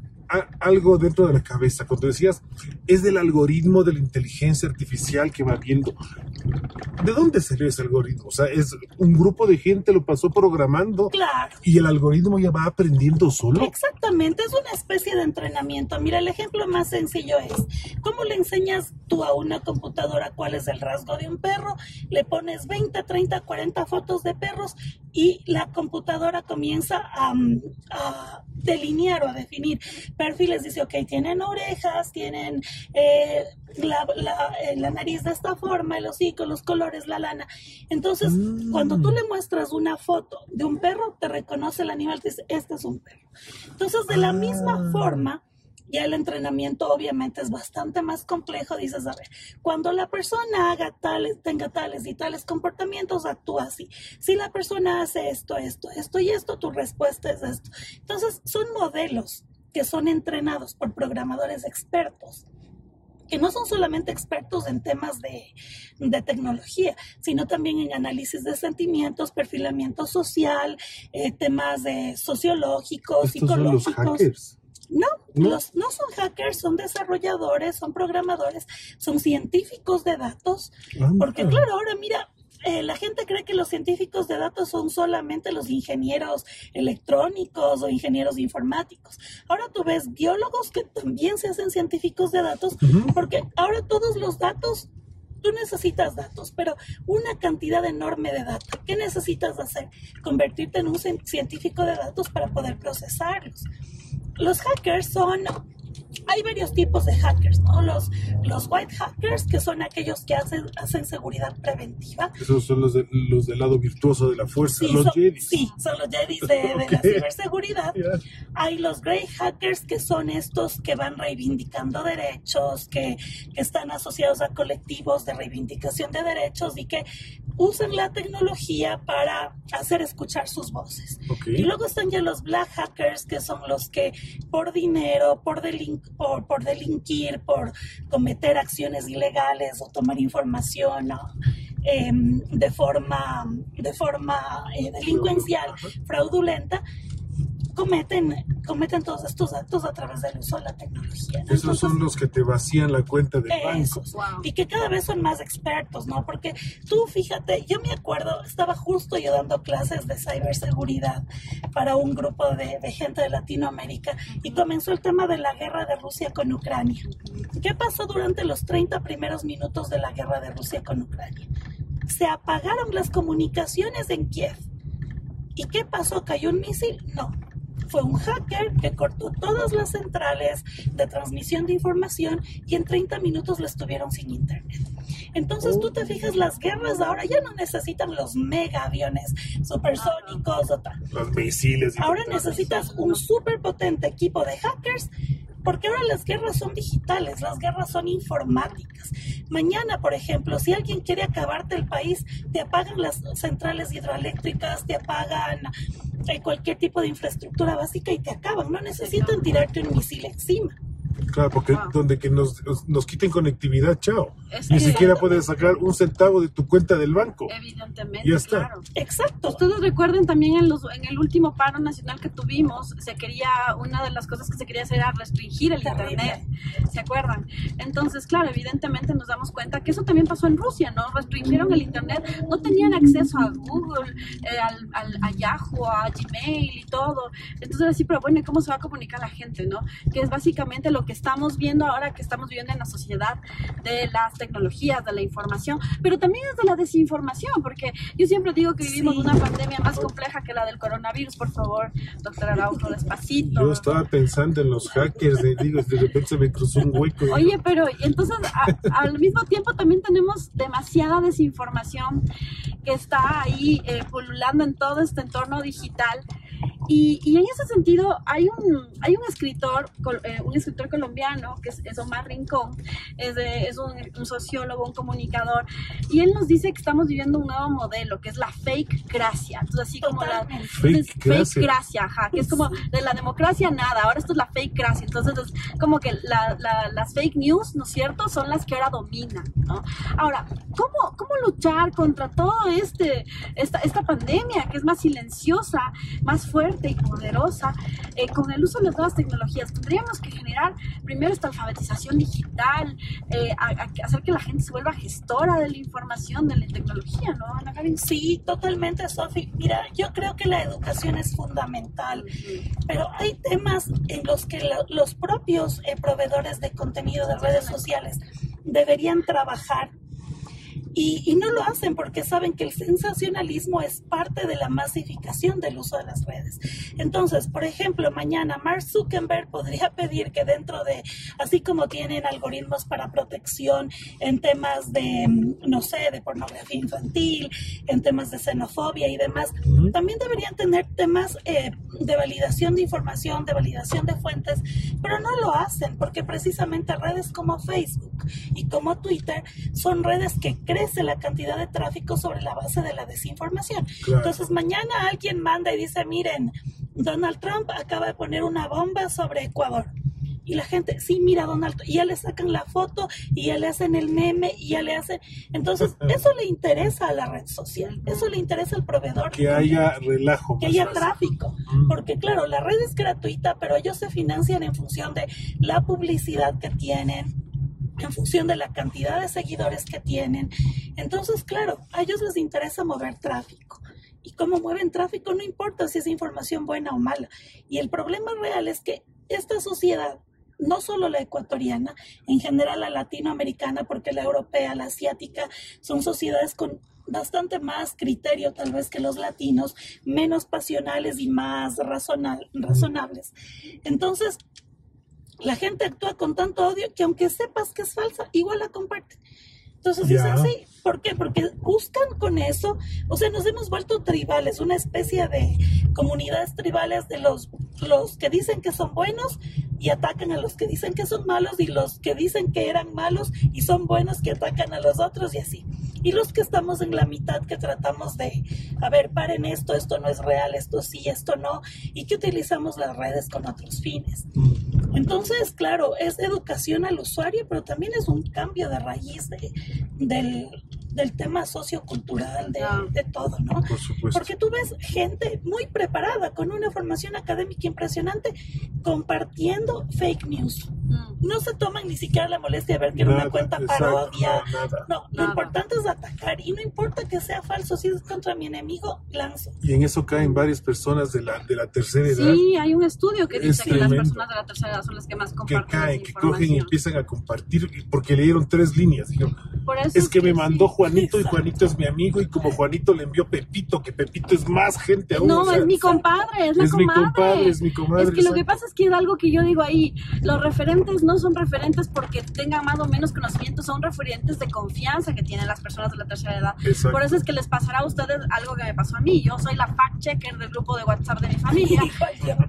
algo dentro de la cabeza. Cuando decías, es del algoritmo de la inteligencia artificial que va viendo. ¿De dónde salió ese algoritmo? O sea, es un grupo de gente lo pasó programando. Claro. Y el algoritmo ya va aprendiendo solo. Exactamente, es una especie de entrenamiento. Mira, el ejemplo más sencillo es, ¿cómo le enseñas tú a una computadora cuál es el rasgo de un perro? Le pones 20, 30, 40 fotos de perros y la computadora comienza a delinear o a definir perfiles. Dice, ok, tienen orejas, tienen eh, la, eh, la, nariz de esta forma, el hocico, los colores, la lana. Entonces, cuando tú le mm. muestras una foto de un perro, te reconoce el animal, te dice, este es un perro. Entonces, de la misma ah. forma, ya el entrenamiento obviamente es bastante más complejo. Dices, a ver, cuando la persona haga tales, tenga tales y tales comportamientos, actúa así. Si la persona hace esto, esto, esto y esto, tu respuesta es esto. Entonces, son modelos que son entrenados por programadores expertos que no son solamente expertos en temas de, tecnología, sino también en análisis de sentimientos, perfilamiento social, eh, temas de sociológicos, psicológicos. No, Los, no son hackers, son desarrolladores, son programadores, son científicos de datos. Porque claro, ahora mira, eh, la gente cree que los científicos de datos son solamente los ingenieros electrónicos o ingenieros informáticos. Ahora tú ves biólogos que también se hacen científicos de datos, porque ahora todos los datos tú necesitas datos, pero una cantidad enorme de datos. ¿Qué necesitas hacer? Convertirte en un científico de datos para poder procesarlos los hackers son hay varios tipos de hackers, ¿no? Los, los white hackers, que son aquellos que hacen, hacen seguridad preventiva. Esos son los, los del lado virtuoso de la fuerza, los son, Sí, son los jedis de, la ciberseguridad. Hay los grey hackers, que son estos que van reivindicando derechos, que, que están asociados a colectivos de reivindicación de derechos y que usan la tecnología para hacer escuchar sus voces. Y luego están ya los black hackers, que son los que por dinero, por, por, por delinquir, por cometer acciones ilegales o tomar información em, de forma, de forma eh, delincuencial, fraudulenta, cometen, cometen todos estos actos a través del uso de la tecnología. Esos son los que te vacían la cuenta del banco. Y que cada vez son más expertos, ¿no? Porque tú, fíjate, yo me acuerdo, estaba justo yo dando clases de ciberseguridad para un grupo de, de gente de Latinoamérica y comenzó el tema de la guerra de Rusia con Ucrania. ¿Qué pasó durante los 30 primeros minutos de la guerra de Rusia con Ucrania? Se apagaron las comunicaciones en Kiev. ¿Y qué pasó? ¿Cayó un misil? No fue un hacker que cortó todas las centrales de transmisión de información y en 30 minutos lo estuvieron sin internet. Entonces tú te fijas, las guerras ahora ya no necesitan los mega aviones supersónicos o tal. Los misiles. Ahora necesitas un súper potente equipo de hackers porque ahora las guerras son digitales, las guerras son informáticas. Mañana, por ejemplo, si alguien quiere acabarte el país, te apagan las centrales hidroeléctricas, te apagan eh, cualquier tipo de infraestructura básica y te acaban. No necesitan tirarte un misil encima. Claro, porque donde que nos, nos quiten conectividad, chao. Ni siquiera puedes sacar un centavo de tu cuenta del banco. Evidentemente, ya está. Exacto. Ustedes recuerden también en, los, en el último paro nacional que tuvimos, se quería, una de las cosas que se quería hacer era restringir el Internet. ¿Se acuerdan? Entonces, claro, evidentemente nos damos cuenta que eso también pasó en Rusia, ¿no? Restringieron el Internet, no tenían acceso a Google, eh, al, al, a Yahoo, a Gmail y todo. Entonces, así, pero bueno, ¿cómo se va a comunicar la gente, no? Que es básicamente lo que estamos viendo ahora que estamos viviendo en la sociedad de las tecnologías, de la información, pero también es de la desinformación, porque yo siempre digo que vivimos una pandemia más compleja que la del coronavirus. Por favor, doctor Araujo, despacito. Yo estaba pensando en los hackers, de, digo, de repente se me cruzó un hueco. Oye, pero entonces al mismo tiempo también tenemos demasiada desinformación que está ahí eh, pululando en todo este entorno digital y, y, en ese sentido hay un, hay un escritor, eh, un escritor colombiano que es, Omar Rincón, es, es un, sociólogo, un comunicador, y él nos dice que estamos viviendo un nuevo modelo, que es la fake gracia. Entonces así como la fake, gracia, ajá, que es como de la democracia nada, ahora esto es la fake gracia. Entonces es como que la, las fake news, ¿no es cierto?, son las que ahora dominan, ¿no? Ahora, ¿cómo, cómo luchar contra todo este, esta, esta pandemia que es más silenciosa, más fuerte? Y poderosa eh, con el uso de las nuevas tecnologías. Tendríamos que generar primero esta alfabetización digital, eh, hacer que la gente se vuelva gestora de la información, de la tecnología, ¿no, Ana Sí, totalmente, Sofi. Mira, yo creo que la educación es fundamental, pero hay temas en los que los propios eh, proveedores de contenido de redes sociales deberían trabajar Y, no lo hacen porque saben que el sensacionalismo es parte de la masificación del uso de las redes. Entonces, por ejemplo, mañana Mark Zuckerberg podría pedir que dentro de, así como tienen algoritmos para protección en temas de, mm, no sé, de pornografía infantil, en temas de xenofobia y demás, también deberían tener temas eh, de validación de información, de validación de fuentes, pero no lo hacen porque precisamente redes como Facebook y como Twitter son redes que crecen la cantidad de tráfico sobre la base de la desinformación. Entonces, mañana alguien manda y dice, miren, Donald Trump acaba de poner una bomba sobre Ecuador. Y la gente, sí, mira, Donald, y ya le sacan la foto, y ya le hacen el meme, y ya le hacen. Entonces, eso le interesa a la red social, eso le interesa al proveedor. Que haya relajo. Que haya tráfico. Porque, claro, la red es gratuita, pero ellos se financian en función de la publicidad que tienen, en función de la cantidad de seguidores que tienen. Entonces, claro, a ellos les interesa mover tráfico. Y cómo mueven tráfico no importa si es información buena o mala. Y el problema real es que esta sociedad, no solo la ecuatoriana, en general la latinoamericana, porque la europea, la asiática, son sociedades con bastante más criterio tal vez que los latinos, menos pasionales y más razonables. Entonces, la gente actúa con tanto odio que aunque sepas que es falsa, igual la comparten. Entonces dicen, sí, ¿por qué? Porque buscan con eso, o sea, nos hemos vuelto tribales, una especie de comunidades tribales de los, los que dicen que son buenos y atacan a los que dicen que son malos y los que dicen que eran malos y son buenos que atacan a los otros y así. Y los que estamos en la mitad que tratamos de, a ver, paren esto, esto no es real, esto sí, esto no, y que utilizamos las redes con otros fines. Entonces, claro, es educación al usuario, pero también es un cambio de raíz de, del, del tema sociocultural, de, de todo, ¿no? Por supuesto. Porque tú ves gente muy preparada, con una formación académica impresionante, compartiendo fake news. No se toman ni siquiera la molestia de ver que era una cuenta parodia. No, lo importante es atacar y no importa que sea falso, si es contra mi enemigo, lanzo. Y en eso caen varias personas de la, de la tercera edad. Sí, hay un estudio que dice que las personas de la tercera edad son las que más comparten. Que caen, que cogen y empiezan a compartir porque leyeron tres líneas. es que, me mandó Juanito y Juanito es mi amigo y como Juanito le envió Pepito, que Pepito es más gente aún. No, es mi compadre, es, mi compadre, es mi comadre. Es que lo que pasa es que es algo que yo digo ahí, los referentes no son referentes porque tengan más o menos conocimiento, son referentes de confianza que tienen las personas de la tercera edad. Por eso es que les pasará a ustedes algo que me pasó a mí. Yo soy la fact checker del grupo de WhatsApp de mi familia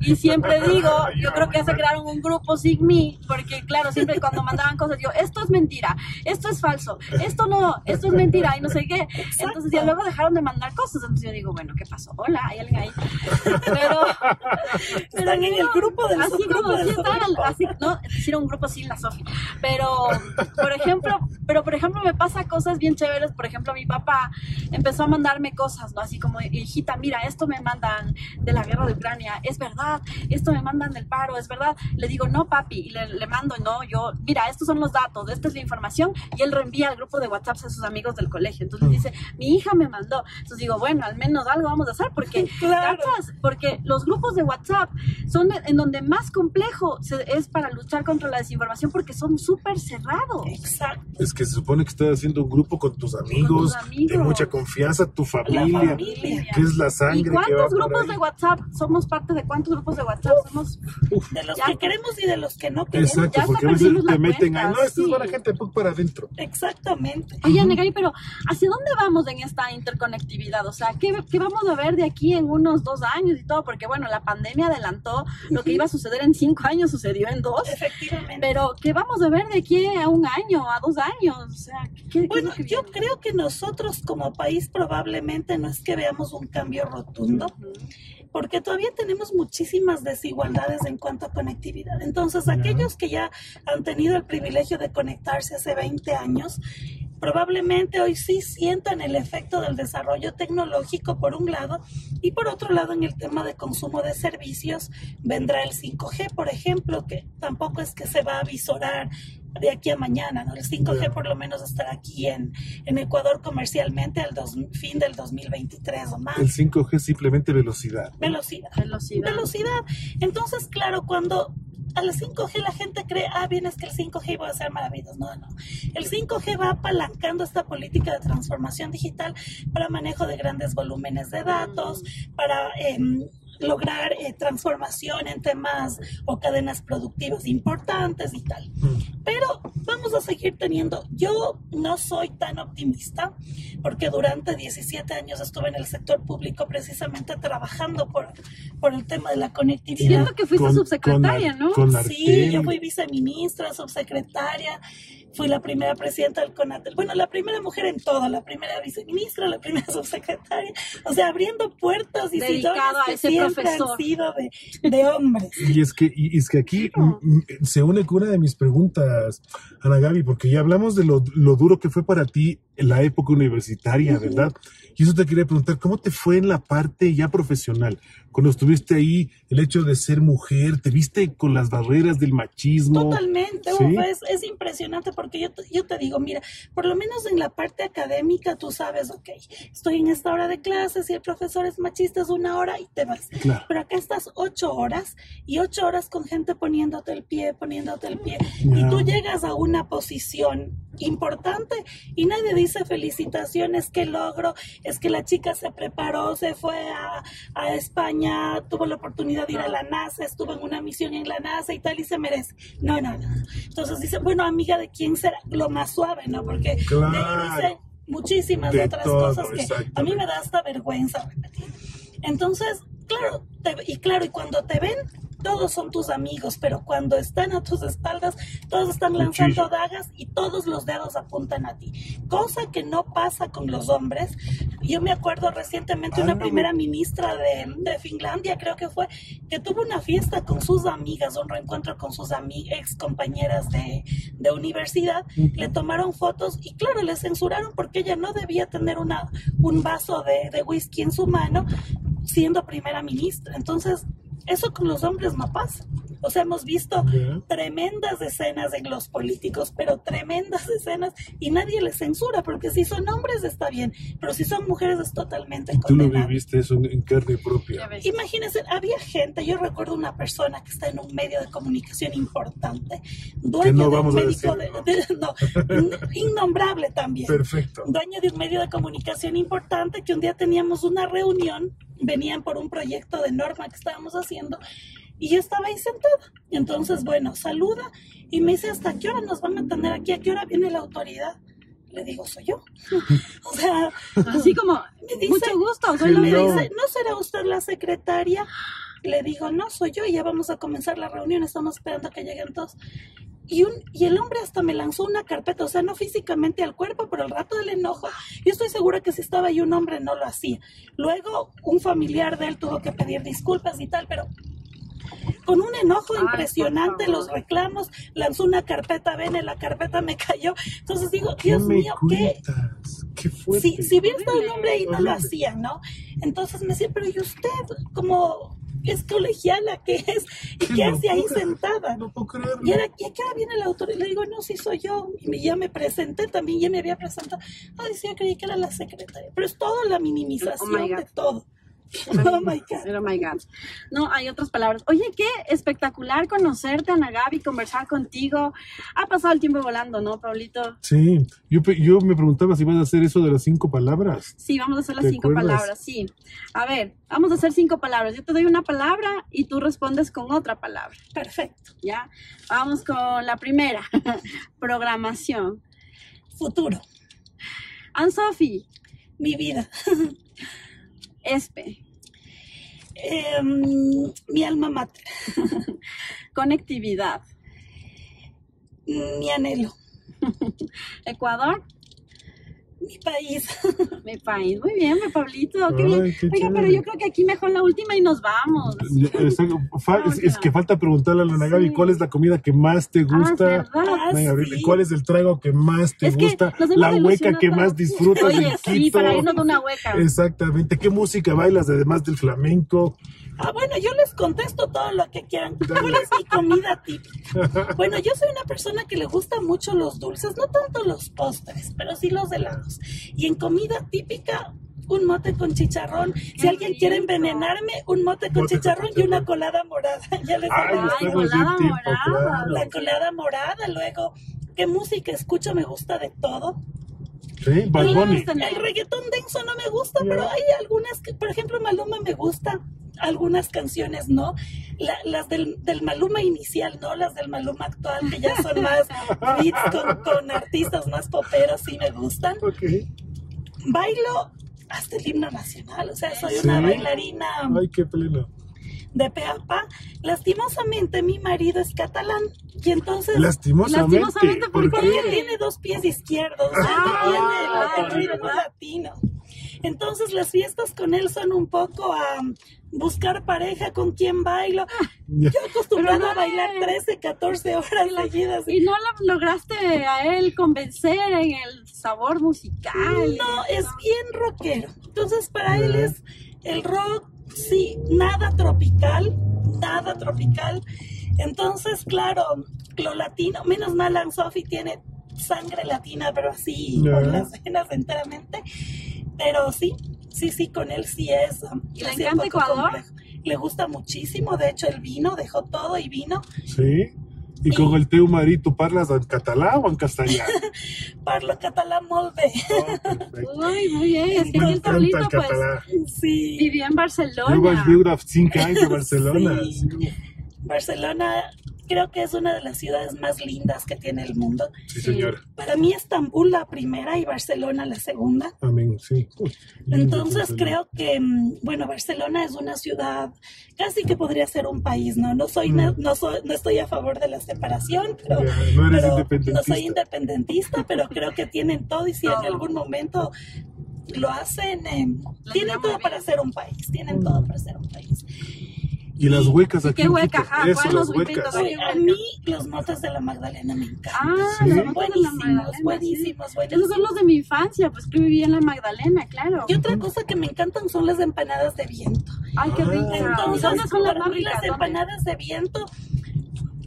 y siempre digo, yo creo que se crearon un grupo sin mí, porque claro, siempre cuando mandaban cosas, yo, esto es mentira, esto es falso, esto no, esto es mentira y no sé qué. Entonces ya luego dejaron de mandar cosas, entonces yo digo, bueno, ¿qué pasó? Hola, hay alguien ahí. Pero, pero en el grupo de así como si así, no, hicieron un grupo sin la Sofi. Pero, por ejemplo, pero por ejemplo me pasa cosas bien chéveres, por ejemplo, mi papá empezó a mandarme cosas, ¿no? Así como, hijita, mira, esto me mandan de la guerra de Ucrania, es verdad, esto me mandan del paro, es verdad. Le digo, no, papi, y le, mando, no, yo, mira, estos son los datos, esta es la información, y él reenvía al grupo de WhatsApp a sus amigos del colegio. Entonces dice, mi hija me mandó. Entonces digo, bueno, al menos algo vamos a hacer, porque, claro. porque los grupos de WhatsApp son en donde más complejo es para luchar contra la desinformación, porque son súper cerrados. Exacto. Es que se supone que estás haciendo un grupo con tus amigos, de mucha confianza, tu familia, que es la sangre. ¿Y cuántos grupos de WhatsApp? ¿Somos parte de cuántos grupos de WhatsApp? Somos de los que queremos y de los que no queremos. Exacto, porque a veces te meten a, no, esto es para gente, pues para adentro. Exactamente. Oye, Negari, pero ¿hacia dónde vamos en esta interconectividad? O sea, ¿qué, ¿qué, vamos a ver de aquí en unos dos años y todo? Porque, bueno, la pandemia adelantó lo que iba a suceder en cinco años, sucedió en dos. Efectivamente. Pero, ¿qué vamos a ver de aquí a un año, a dos años? O sea, ¿qué, bueno, yo creo que nosotros como país probablemente no es que veamos un cambio rotundo porque todavía tenemos muchísimas desigualdades en cuanto a conectividad. Entonces, aquellos que ya han tenido el privilegio de conectarse hace 20 años, probablemente hoy sí sientan el efecto del desarrollo tecnológico por un lado y por otro lado en el tema de consumo de servicios vendrá el 5G, por ejemplo, que tampoco es que se va a visorar de aquí a mañana, ¿no? El 5G por lo menos estará aquí en, en Ecuador comercialmente al fin del 2023 o más. El 5G es simplemente velocidad. Velocidad. Velocidad. Velocidad. Entonces, claro, cuando a la 5G la gente cree, ah, bien, es que el 5G va a ser maravilloso. No, no. El 5G va apalancando esta política de transformación digital para manejo de grandes volúmenes de datos, para... Em, lograr eh, transformación en temas o cadenas productivas importantes y tal. Mm. Pero vamos a seguir teniendo, yo no soy tan optimista porque durante 17 años estuve en el sector público precisamente trabajando por, por el tema de la conectividad. Siento que fuiste subsecretaria, ¿no? sí, yo fui viceministra, subsecretaria fui la primera presidenta del CONATEL, bueno, la primera mujer en todo, la primera viceministra, la primera subsecretaria, o sea, abriendo puertas y sillones que siempre han sido de, hombres. Y es que, y es que aquí se une con una de mis preguntas, Ana Gaby, porque ya hablamos de lo, lo duro que fue para ti en la época universitaria, ¿verdad? Y eso te quería preguntar, ¿cómo te fue en la parte ya profesional? Cuando estuviste ahí, el hecho de ser mujer, ¿te viste con las barreras del machismo? Totalmente, es, impresionante porque yo, yo te digo, mira, por lo menos en la parte académica tú sabes, ok, estoy en esta hora de clases y el profesor es machista, es una hora y te vas. Pero acá estás ocho horas y ocho horas con gente poniéndote el pie, poniéndote el pie. Y tú llegas a una posición importante y nadie dice felicitaciones, qué logro, es que la chica se preparó, se fue a, España, tuvo la oportunidad de ir a la NASA, estuvo en una misión en la NASA y tal, y se merece. No, no, no. Entonces dice, bueno, amiga, ¿de quién será? Lo más suave, ¿no? Porque dice muchísimas otras cosas que a mí me da hasta vergüenza repetir. Entonces, claro, y claro, y cuando te ven, todos son tus amigos, pero cuando están a tus espaldas, todos están lanzando dagas y todos los dedos apuntan a ti. Cosa que no pasa con los hombres. Yo me acuerdo recientemente una primera ministra de, de, Finlandia, creo que fue, que tuvo una fiesta con sus amigas, un reencuentro con sus ex compañeras de, de universidad, le tomaron fotos y claro, le censuraron porque ella no debía tener una, un vaso de, de whisky en su mano siendo primera ministra. Entonces, eso con los hombres no pasa. O sea, hemos visto tremendas escenas en los políticos, pero tremendas escenas y nadie les censura, porque si son hombres está bien, pero si son mujeres es totalmente y Tú lo viviste eso en carne propia. Imagínense, había gente, yo recuerdo una persona que está en un medio de comunicación importante, dueño de un médico, de, no, innombrable también. Perfecto. Dueño de un medio de comunicación importante que un día teníamos una reunión venían por un proyecto de norma que estábamos haciendo y yo estaba ahí sentada. Entonces, bueno, saluda y me dice, ¿hasta qué hora nos van a tener aquí? ¿A qué hora viene la autoridad? Le digo, soy yo. o sea, así como, mucho gusto. ¿no será usted la secretaria? Le digo, no, soy yo y ya vamos a comenzar la reunión, estamos esperando a que lleguen todos. Y, un, y el hombre hasta me lanzó una carpeta, o sea, no físicamente al cuerpo, pero el rato del enojo, yo estoy segura que si estaba ahí un hombre no lo hacía. Luego un familiar de él tuvo que pedir disculpas y tal, pero con un enojo impresionante, los reclamos, lanzó una carpeta, ven, en la carpeta me cayó. Entonces digo, Dios mío, ¿qué? ¿Qué si, si bien estaba el hombre ahí, no lo hacía, ¿no? Entonces me decía, pero ¿y usted? Como es colegiala que es y qué, hace ahí sentada. No puedo creerlo. Y, era, ¿y a qué viene la autoridad? Le digo, no, sí soy yo. Y ya me presenté también, ya me había presentado. Sí, yo creí que era la secretaria. Pero es toda la minimización oh de todo. Oh my God. Oh my God. No, hay otras palabras. Oye, qué espectacular conocerte, Ana Gaby, conversar contigo. Ha pasado el tiempo volando, ¿no, Pablito? Sí, yo, yo me preguntaba si vas a hacer eso de las cinco palabras. Sí, vamos a hacer las cinco palabras, sí. A ver, vamos a hacer cinco palabras. Yo te doy una palabra y tú respondes con otra palabra. Perfecto. ¿Ya? Vamos con la primera. Programación. Futuro. Anne-Sophie. Mi vida. ESPE. Em, mi alma mater. Conectividad. Mi anhelo. Ecuador. Mi país. Mi país. Muy bien, mi Pablito. Qué bien. Oiga, pero yo creo que aquí mejor la última y nos vamos. Es, que falta preguntarle a la Gaby cuál es la comida que más te ah, gusta. Ah, ¿Cuál es el trago que más te gusta? La hueca que más disfrutas Oye, sí, para irnos de una hueca. Exactamente. ¿Qué música bailas además del flamenco? Ah, bueno, yo les contesto todo lo que quieran. ¿Cuál es mi comida típica? Bueno, yo soy una persona que le gusta mucho los dulces, no tanto los postres, pero sí los helados. Y en comida típica, un mote con chicharrón. Si alguien quiere envenenarme, un mote con chicharrón y una colada morada. Ya les Ay, colada tiempo, morada. claro. La colada morada, luego, ¿qué música escucho? Me gusta de todo. Sí, Bad El, Bunny. el reggaetón denso no me gusta, pero hay algunas que, por ejemplo, Maluma me gusta, algunas canciones no. La- las del, del Maluma inicial, no, las del Maluma actual, que ya son más beats con, con artistas más poperos, sí me gustan. Ok. Bailo hasta el himno nacional, o sea, soy Sí. una bailarina Ay, qué pleno. de pe a pa. Lastimosamente, mi marido es catalán y entonces... Lastimosamente. Lastimosamente, ¿por ¿por qué? Porque tiene dos pies izquierdos, o sea, no tiene el ritmo latino. Entonces las fiestas con él son un poco a buscar pareja con quien bailo. Ya. Yo acostumbrado a bailar no 13, 14 horas seguidas. Y no lo lograste a él convencer en el sabor musical. No, es bien rockero. Entonces para él es el rock, sí, nada tropical, nada tropical. Entonces, claro, lo latino, menos mal Anne Sophie tiene sangre latina, pero así por las venas enteramente. Pero sí, sí, sí, con él sí es. um, ¿Y le encanta Ecuador? complejo. Le gusta muchísimo, de hecho él vino, dejó todo y vino. Sí. I con el teu marit tu parles en català o en castellà? Parlo catalán molt bé. Oh, muy bien. Es que el el pues, català. Sí. vivió en Jo vaig Barcelona. viure 5 anys a Barcelona. Sí. Sí, Barcelona creo que es una de las ciudades más lindas que tiene el mundo. sí señora. Para mí Estambul la primera y Barcelona la segunda. Amén, sí. Uy, Entonces creo que, mm, bueno, Barcelona es una ciudad casi que podría ser un país, ¿no? No soy, no, no soy, no estoy a favor de la separación, pero, Ya, no eres pero independentista. no soy independentista, pero creo que tienen todo y si en algún momento lo hacen, eh, tienen todo para ser un país, tienen todo para ser un país. Y las huecas aquí. qué hueca? Ajá, Eso, ¿cuál las huecas. Oye, a mí los motes de la Magdalena me encantan. Ah, Sí. los de la buenísimos, Magdalena, buenísimos. Esos son los de mi infancia, pues que viví en la Magdalena, claro. Y otra cosa que me encantan son las empanadas de viento. Ay, qué Ah. rica. ¿Y Entonces, son las empanadas de viento,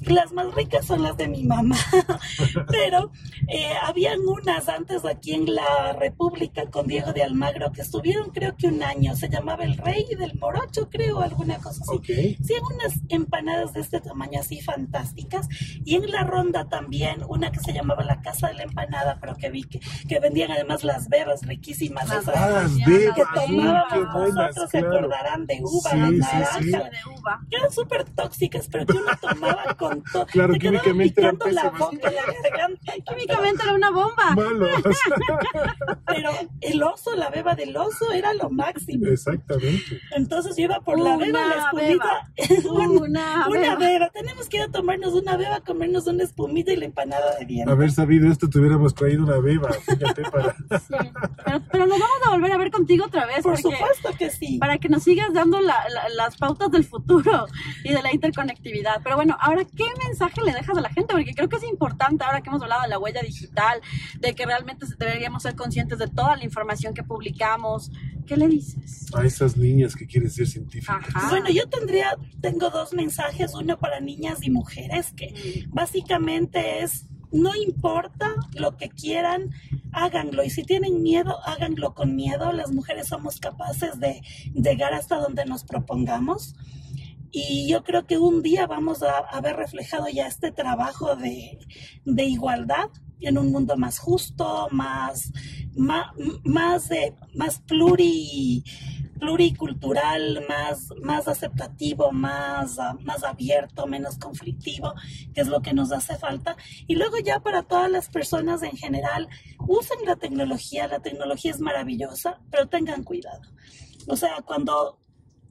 las más ricas son las de mi mamá. Pero eh, habían unas antes aquí en la República con Diego de Almagro que estuvieron creo que un año. Se llamaba El Rey del Morocho, creo, alguna cosa así. Ok. Sí, unas empanadas de este tamaño así fantásticas. Y en la ronda también una que se llamaba La Casa de la Empanada, pero que vi que, que vendían además las bebas riquísimas. Las esas bebas, que tomábamos qué buenas, nosotros, se claro. acordarán de uva, Sí, las sí, naranjas, sí. de uva. que eran súper tóxicas, pero que uno tomaba con Claro, químicamente picando la y Químicamente era una bomba. Malos. Pero el oso, la beba del oso, era lo máximo. Exactamente. Entonces yo iba por la beba, la espumita. Una, Una beba. beba, tenemos que ir a tomarnos una beba, comernos una espumita y la empanada de viento. Haber sabido esto, te hubiéramos traído una beba. Fíjate, para. Sí. Pero, pero nos vamos a volver a ver contigo otra vez. Por porque- supuesto que sí. Para que nos sigas dando la- la- las pautas del futuro y de la interconectividad. Pero bueno, ahora, ¿qué mensaje le dejas a la gente? Porque creo que es importante, ahora que hemos hablado de la huella digital, de que realmente deberíamos ser conscientes de toda la información que publicamos. ¿Qué le dices? A esas niñas que quieren ser científicas. Ajá. Bueno, yo tendría, tengo dos mensajes, uno para niñas y mujeres, que básicamente es, no importa lo que quieran, háganlo. Y si tienen miedo, háganlo con miedo. Las mujeres somos capaces de llegar hasta donde nos propongamos. Y yo creo que un día vamos a, a ver reflejado ya este trabajo de, de igualdad en un mundo más justo, más, más, más, de- más pluri, pluricultural, más, más aceptativo, más, ah, más abierto, menos conflictivo, que es lo que nos hace falta. Y luego ya para todas las personas en general, usen la tecnología, la tecnología es maravillosa, pero tengan cuidado. O sea, cuando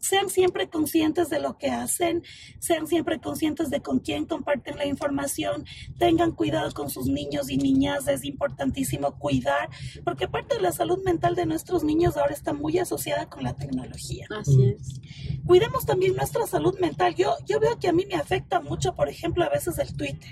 sean siempre conscientes de lo que hacen, sean siempre conscientes de con quién comparten la información, tengan cuidado con sus niños y niñas, es importantísimo cuidar, porque parte de la salud mental de nuestros niños ahora está muy asociada con la tecnología. Así es. Cuidemos también nuestra salud mental. Yo, yo veo que a mí me afecta mucho, por ejemplo, a veces el Twitter.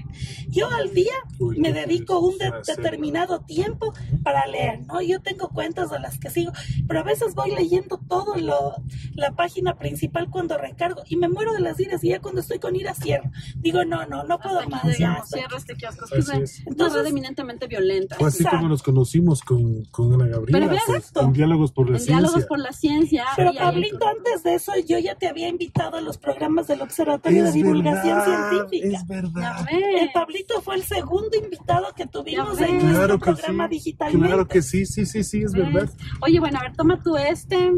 Yo al día me dedico un de- determinado tiempo para leer, ¿no? Yo tengo cuentas a las que sigo, pero a veces voy leyendo todo lo, la página página principal cuando recargo y me muero de las iras y ya cuando estoy con ira cierro. Digo, no, no, no puedo Hasta más. aquí ya, cierro este kiosco. Es que es. es una red eminentemente violenta. Fue así Exacto. como nos conocimos con, con Ana Gabriela, Pero pues, en Diálogos por la En Ciencia. diálogos por la ciencia. Pero Pablito, antes de eso yo ya te había invitado a los programas del Observatorio de Divulgación verdad, Científica. es verdad. El Pablito fue el segundo invitado que tuvimos en nuestro Claro programa sí. digitalmente. Claro que sí, sí, sí, sí, es ¿Ves? verdad. Oye, bueno, a ver, toma tú este,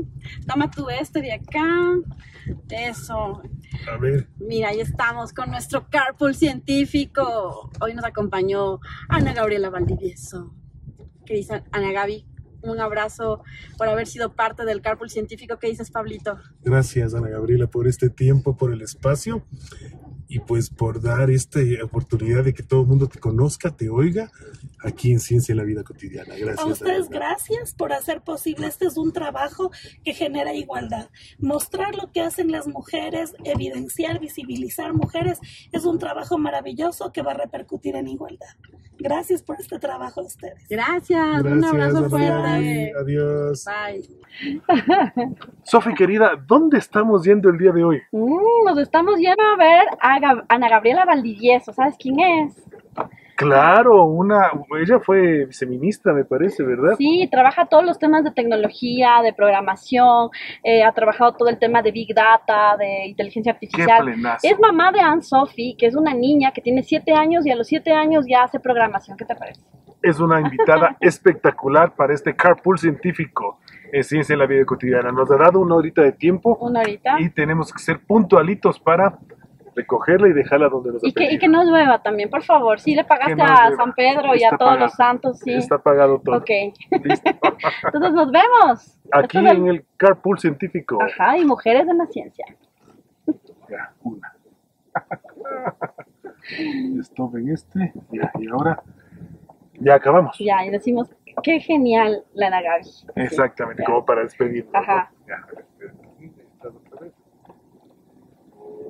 toma tú este de acá. Eso. A ver, Mira, ahí estamos con nuestro carpool científico. Hoy nos acompañó Ana Gabriela Valdivieso. ¿Qué dice Ana Gaby? Un abrazo por haber sido parte del carpool científico. ¿Qué dices, Pablito? gracias Ana Gabriela por este tiempo, por el espacio y pues por dar esta oportunidad de que todo el mundo te conozca, te oiga aquí en Ciencia en la Vida Cotidiana. Gracias. A ustedes gracias por hacer posible. Este es un trabajo que genera igualdad. Mostrar lo que hacen las mujeres, evidenciar, visibilizar mujeres, es un trabajo maravilloso que va a repercutir en igualdad. Gracias por este trabajo de ustedes. Gracias, un abrazo fuerte. Adiós. Bye. Sofi querida, ¿dónde estamos yendo el día de hoy? Mm, nos estamos yendo a ver a Gab- Ana Gabriela Valdivieso. ¿Sabes quién es? Claro, una, ella fue viceministra, me parece, ¿verdad? Sí, trabaja todos los temas de tecnología, de programación, eh, ha trabajado todo el tema de Big Data, de inteligencia Qué artificial. plenazo. Es mamá de Anne Sophie, que es una niña que tiene siete años y a los siete años ya hace programación. ¿Qué te parece? es una invitada espectacular para este carpool científico en Ciencia en la Vida Cotidiana. Nos ha dado una horita de tiempo Una horita. y tenemos que ser puntualitos para recogerla y dejarla donde nos Y que, y que no llueva también, por favor. Sí, le pagaste no a. San Pedro y a todos pagado. los santos, sí. Está pagado todo. Ok. Listo. Entonces nos vemos. Aquí en el carpool científico. Ajá, y mujeres en la ciencia. Ya, una. Stop en este. Ya, y ahora ya acabamos. Ya, y decimos, qué genial la Ana Gaby. Exactamente, Ya. como para despedirnos. ¿no? Ajá. Ya, a ver, espera, otra vez.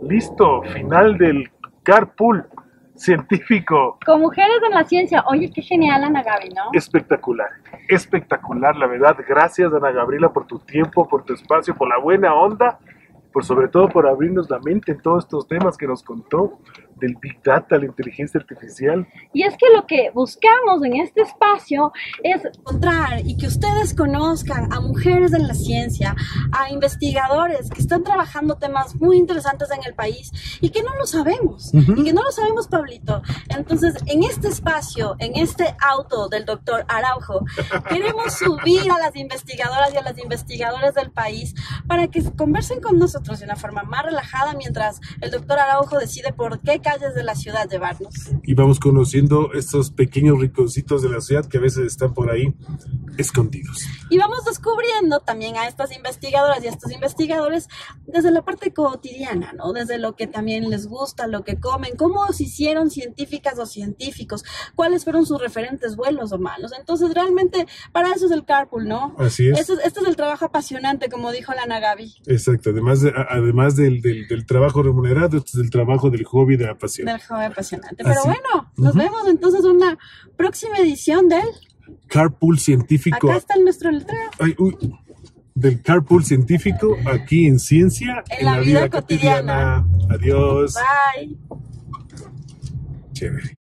Listo, final del carpool científico. Con mujeres en la ciencia. Oye, qué genial Ana Gaby, ¿no? Espectacular, espectacular, la verdad. Gracias, Ana Gabriela, por tu tiempo, por tu espacio, por la buena onda, por sobre todo por abrirnos la mente en todos estos temas que nos contó del Big Data, la inteligencia artificial. Y es que lo que buscamos en este espacio es encontrar y que ustedes conozcan a mujeres en la ciencia, a investigadores que están trabajando temas muy interesantes en el país y que no lo sabemos, Ujú. y que no lo sabemos, Pablito. Entonces, en este espacio, en este auto del doctor Araujo, queremos subir a las investigadoras y a las investigadores del país para que conversen con nosotros de una forma más relajada mientras el doctor Araujo decide por qué calles de la ciudad llevarnos. Y vamos conociendo estos pequeños rinconcitos de la ciudad que a veces están por ahí escondidos. Y vamos descubriendo también a estas investigadoras y a estos investigadores desde la parte cotidiana, ¿no? Desde lo que también les gusta, lo que comen, cómo se hicieron científicas o científicos, cuáles fueron sus referentes buenos o malos. Entonces, realmente, para eso es el carpool, ¿no? Así es. Este, es- este es el trabajo apasionante, como dijo la Ana Gaby, Exacto, además, de- además del, del- del trabajo remunerado, este es el trabajo del hobby de la pasión. del joven apasionante. Pero Así. bueno, nos vemos entonces en una próxima edición del... Carpool científico. Acá está nuestro letrero. Ay, uy, del carpool científico aquí en Ciencia En la vida cotidiana. Adiós. Bye. Chévere.